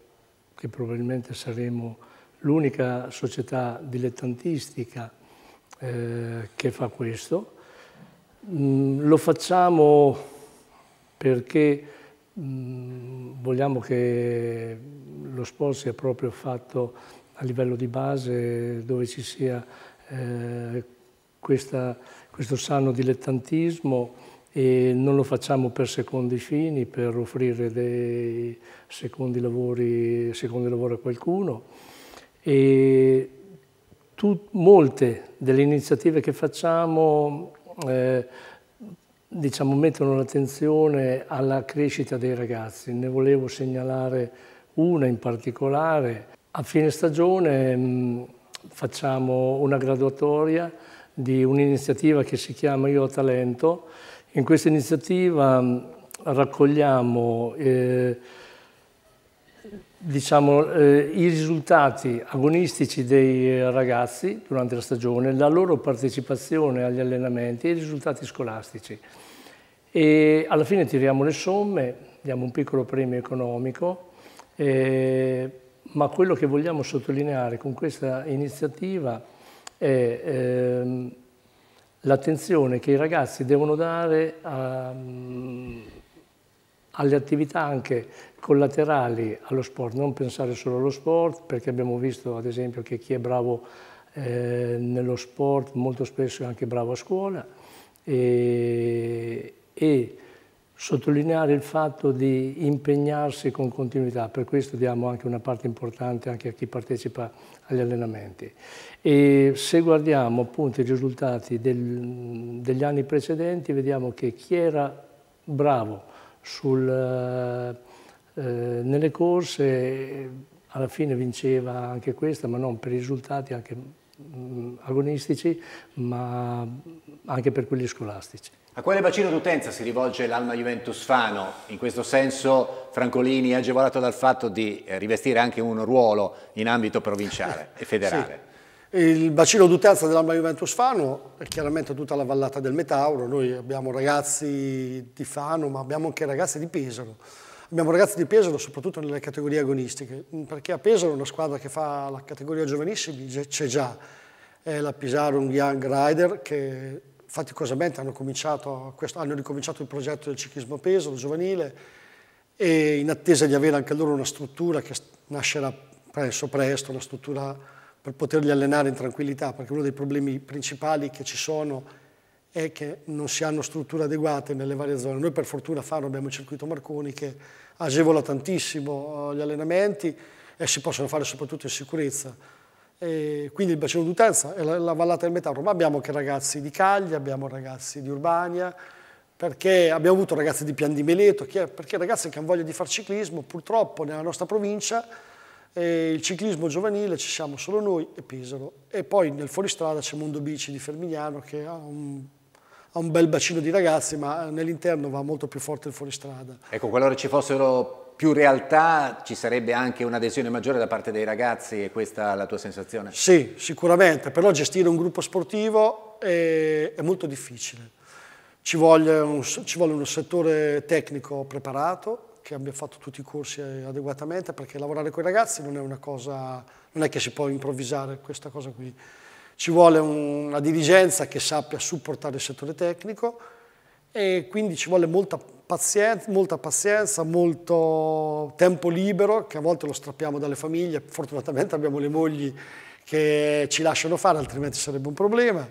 Speaker 12: che probabilmente saremo l'unica società dilettantistica eh, che fa questo. Mm, lo facciamo perché mm, vogliamo che lo sport sia proprio fatto a livello di base dove ci sia eh, questa, questo sano dilettantismo e non lo facciamo per secondi fini, per offrire dei secondi lavori, secondi lavori a qualcuno. E tu, molte delle iniziative che facciamo eh, diciamo, mettono l'attenzione alla crescita dei ragazzi. Ne volevo segnalare una in particolare. A fine stagione mh, facciamo una graduatoria di un'iniziativa che si chiama Io talento, in questa iniziativa mm, raccogliamo eh, diciamo, eh, i risultati agonistici dei ragazzi durante la stagione, la loro partecipazione agli allenamenti e i risultati scolastici. E alla fine tiriamo le somme, diamo un piccolo premio economico, eh, ma quello che vogliamo sottolineare con questa iniziativa è ehm, l'attenzione che i ragazzi devono dare a, alle attività anche collaterali allo sport, non pensare solo allo sport, perché abbiamo visto ad esempio che chi è bravo eh, nello sport molto spesso è anche bravo a scuola e, e sottolineare il fatto di impegnarsi con continuità, per questo diamo anche una parte importante anche a chi partecipa agli allenamenti. E se guardiamo appunto i risultati del, degli anni precedenti, vediamo che chi era bravo sul, eh, nelle corse alla fine vinceva anche questa, ma non per i risultati anche mh, mm, agonistici, ma anche per quelli scolastici.
Speaker 7: A quale bacino d'utenza si rivolge l'Alma Juventus Fano? In questo senso Francolini è agevolato dal fatto di eh, rivestire anche un ruolo in ambito provinciale e federale.
Speaker 11: Sì. Il bacino d'utenza dell'Alma Juventus Fano è chiaramente tutta la vallata del Metauro, noi abbiamo ragazzi di Fano ma abbiamo anche ragazzi di Pesaro. Abbiamo ragazzi di Pesaro soprattutto nelle categorie agonistiche, perché a Pesaro una squadra che fa la categoria giovanissimi c'è già, è la Pisaro Young Rider che faticosamente hanno, questo, hanno ricominciato il progetto del ciclismo peso, giovanile, e in attesa di avere anche loro una struttura che nascerà presto, presto, una struttura per poterli allenare in tranquillità, perché uno dei problemi principali che ci sono è che non si hanno strutture adeguate nelle varie zone. Noi per fortuna a Faro abbiamo il circuito Marconi che agevola tantissimo eh, gli allenamenti e si possono fare soprattutto in sicurezza. E quindi il bacino d'utenza è la, la, vallata del Metauro, ma abbiamo anche ragazzi di Caglia, abbiamo ragazzi di Urbania, perché abbiamo avuto ragazzi di Pian di Meleto, perché ragazzi che hanno voglia di fare ciclismo, purtroppo nella nostra provincia eh, il ciclismo giovanile ci siamo solo noi e Pesaro. E poi nel fuoristrada c'è Mondo Bici di Fermignano che ha un, ha un bel bacino di ragazzi, ma nell'interno va molto più forte il fuoristrada.
Speaker 7: Ecco, qualora ci fossero più realtà ci sarebbe anche un'adesione maggiore da parte dei ragazzi, è questa la tua sensazione?
Speaker 11: Sì, sicuramente, però gestire un gruppo sportivo è, è molto difficile. Ci vuole, un, ci vuole uno settore tecnico preparato, che abbia fatto tutti i corsi adeguatamente, perché lavorare con i ragazzi non è una cosa, non è che si può improvvisare questa cosa qui. Ci vuole una dirigenza che sappia supportare il settore tecnico e quindi ci vuole molta pazienza, molta pazienza, molto tempo libero, che a volte lo strappiamo dalle famiglie, fortunatamente abbiamo le mogli che ci lasciano fare, altrimenti sarebbe un problema.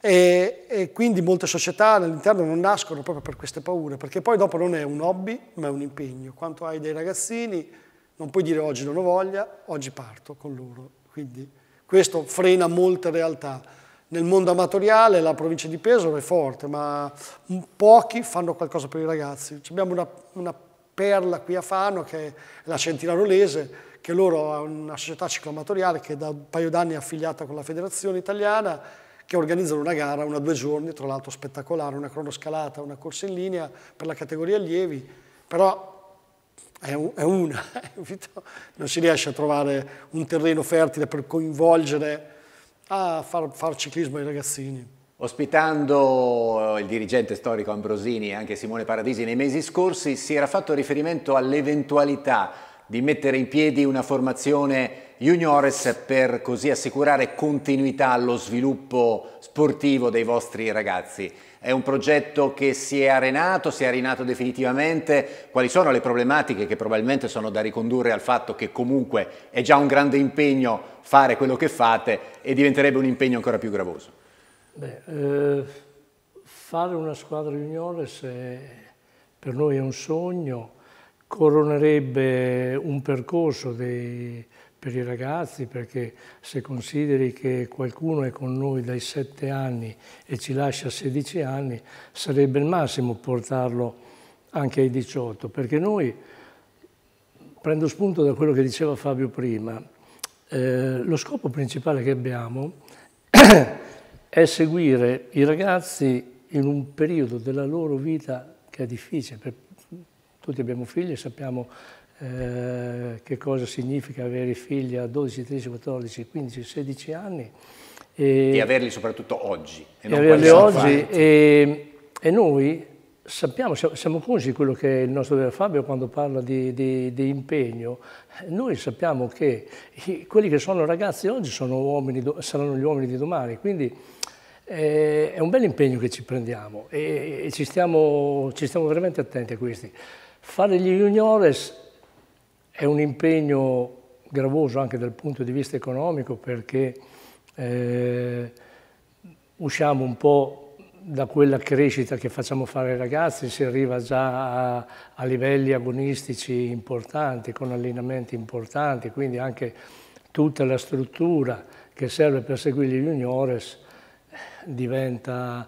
Speaker 11: E, e quindi molte società all'interno non nascono proprio per queste paure, perché poi dopo non è un hobby, ma è un impegno. Quanto hai dei ragazzini, non puoi dire oggi non ho voglia, oggi parto con loro. Quindi questo frena molte realtà. nel mondo amatoriale la provincia di Pesaro è forte, ma pochi fanno qualcosa per i ragazzi. Abbiamo una, una perla qui a Fano che è la Centinaro Lese, che loro ha una società cicloamatoriale che da un paio d'anni è affiliata con la federazione italiana, che organizzano una gara, una due giorni, tra l'altro spettacolare, una cronoscalata, una corsa in linea per la categoria allievi, però è, un, è una, (laughs) non si riesce a trovare un terreno fertile per coinvolgere a far, far ciclismo ai ragazzini.
Speaker 7: Ospitando il dirigente storico Ambrosini e anche Simone Paradisi nei mesi scorsi si era fatto riferimento all'eventualità di mettere in piedi una formazione juniores per così assicurare continuità allo sviluppo sportivo dei vostri ragazzi. È un progetto che si è arenato, si è arenato definitivamente? Quali sono le problematiche che probabilmente sono da ricondurre al fatto che comunque è già un grande impegno fare quello che fate e diventerebbe un impegno ancora più gravoso?
Speaker 12: Beh, eh, fare una squadra juniores è, per noi è un sogno, coronerebbe un percorso dei, per i ragazzi perché se consideri che qualcuno è con noi dai 7 anni e ci lascia a 16 anni sarebbe il massimo portarlo anche ai 18 perché noi prendo spunto da quello che diceva Fabio prima eh, lo scopo principale che abbiamo è seguire i ragazzi in un periodo della loro vita che è difficile tutti abbiamo figli e sappiamo eh, che cosa significa avere figli a 12, 13, 14, 15, 16 anni.
Speaker 7: E, e averli soprattutto oggi.
Speaker 12: E, e averli oggi e, e, noi sappiamo, siamo consci di quello che è il nostro Fabio quando parla di, di, di impegno. Noi sappiamo che quelli che sono ragazzi oggi sono uomini, saranno gli uomini di domani, quindi eh, è un bel impegno che ci prendiamo e, ci stiamo, ci stiamo veramente attenti a questi. Fare gli juniores è un impegno gravoso anche dal punto di vista economico perché eh, usciamo un po' da quella crescita che facciamo fare ai ragazzi, si arriva già a, a livelli agonistici importanti, con allenamenti importanti, quindi anche tutta la struttura che serve per seguire gli juniores diventa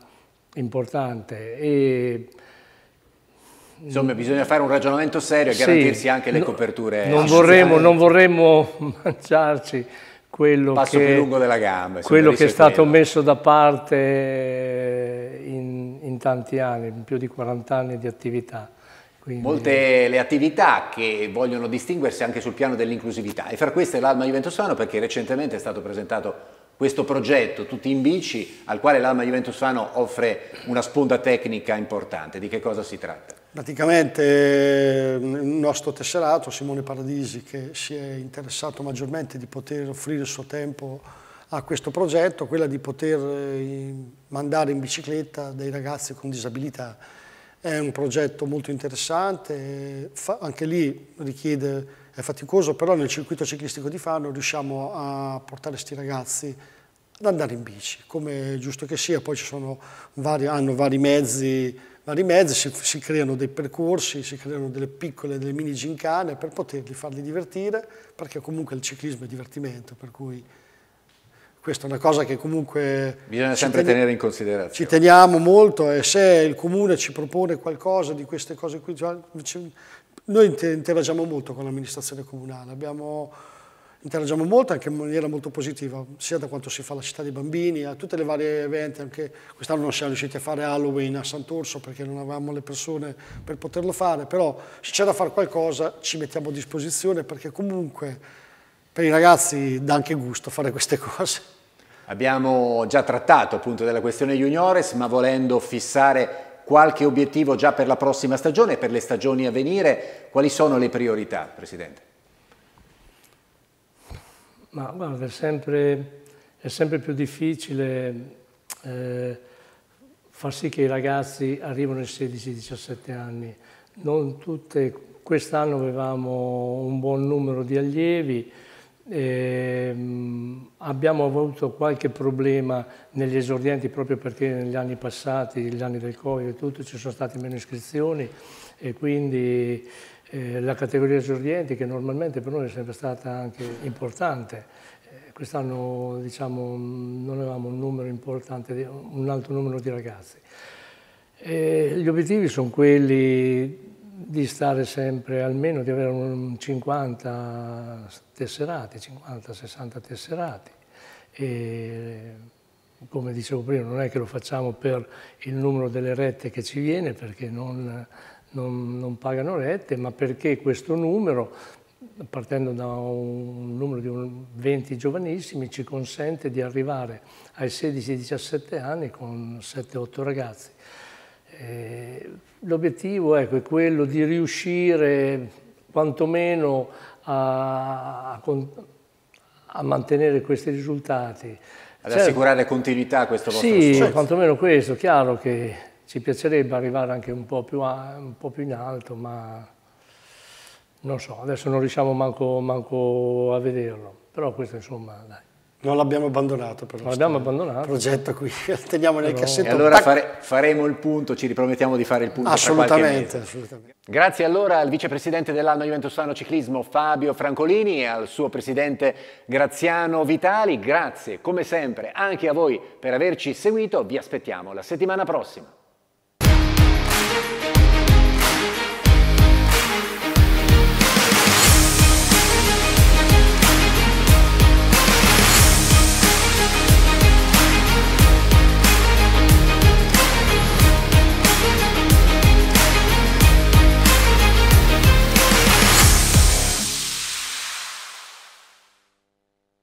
Speaker 12: importante. E,
Speaker 7: Insomma, bisogna fare un ragionamento serio e sì, garantirsi anche le coperture.
Speaker 12: Non vorremmo, non vorremmo (laughs) mangiarci quello
Speaker 7: Passo
Speaker 12: che,
Speaker 7: gamba.
Speaker 12: Quello che è stato quello. messo da parte in, in, tanti anni, in più di 40 anni di attività.
Speaker 7: Quindi... Molte le attività che vogliono distinguersi anche sul piano dell'inclusività e fra queste l'Alma Juventus Fano perché recentemente è stato presentato questo progetto, tutti in bici, al quale l'Alma Juventus Fano offre una sponda tecnica importante. Di che cosa si tratta?
Speaker 11: Praticamente il nostro tesserato, Simone Paradisi, che si è interessato maggiormente di poter offrire il suo tempo a questo progetto, quella di poter eh, mandare in bicicletta dei ragazzi con disabilità. È un progetto molto interessante, anche lì richiede, è faticoso, però nel circuito ciclistico di Fano riusciamo a portare questi ragazzi ad andare in bici, come è giusto che sia, poi ci sono vari, hanno vari mezzi vari mezzi, si, si, creano dei percorsi, si creano delle piccole, delle mini gincane per poterli farli divertire, perché comunque il ciclismo è divertimento, per cui questa è una cosa che comunque...
Speaker 7: Bisogna sempre ten tenere in considerazione.
Speaker 11: Ci teniamo molto e se il comune ci propone qualcosa di queste cose qui, cioè, noi interagiamo molto con l'amministrazione comunale, abbiamo interagiamo molto anche in maniera molto positiva, sia da quanto si fa la città dei bambini, a tutte le varie eventi, anche quest'anno non siamo riusciti a fare Halloween a Sant'Orso perché non avevamo le persone per poterlo fare, però se c'è da fare qualcosa ci mettiamo a disposizione perché comunque per i ragazzi dà anche gusto fare queste (laughs) cose.
Speaker 7: Abbiamo già trattato appunto della questione juniores, ma volendo fissare qualche obiettivo già per la prossima stagione e per le stagioni a venire, quali sono le priorità, Presidente?
Speaker 12: Ma guarda, è sempre, è sempre più difficile eh, far sì che i ragazzi arrivino ai 16-17 anni. quest'anno avevamo un buon numero di allievi, eh, abbiamo avuto qualche problema negli esordienti proprio perché negli anni passati, gli anni del Covid e tutto, ci sono state meno iscrizioni e quindi eh, la categoria esordienti che normalmente per noi è sempre stata anche importante, quest'anno diciamo, non avevamo un numero importante, un alto numero di ragazzi. E gli obiettivi sono quelli di stare sempre almeno, di avere un 50 tesserati, 50-60 tesserati. E, come dicevo prima, non è che lo facciamo per il numero delle rette che ci viene, perché non, non, non pagano rette, ma perché questo numero, partendo da un numero di 20 giovanissimi, ci consente di arrivare ai 16-17 anni con 7-8 ragazzi. L'obiettivo ecco, è quello di riuscire quantomeno a, a, a mantenere questi risultati.
Speaker 7: Ad certo, assicurare continuità a questo vostro
Speaker 12: sì. Sì, quantomeno questo. Chiaro che ci piacerebbe arrivare anche un po' più, a, un po più in alto, ma non so, adesso non riusciamo manco, manco a vederlo. Però questo insomma, dai.
Speaker 11: Non l'abbiamo abbandonato però.
Speaker 12: Non l'abbiamo abbandonato.
Speaker 11: progetto qui, (laughs) teniamo nel
Speaker 7: però...
Speaker 11: cassetto.
Speaker 7: E allora fare, faremo il punto, ci ripromettiamo di fare il punto
Speaker 11: assolutamente, assolutamente.
Speaker 7: Grazie allora al vicepresidente dell'anno Juventusano Ciclismo Fabio Francolini e al suo presidente Graziano Vitali. Grazie come sempre anche a voi per averci seguito, vi aspettiamo la settimana prossima.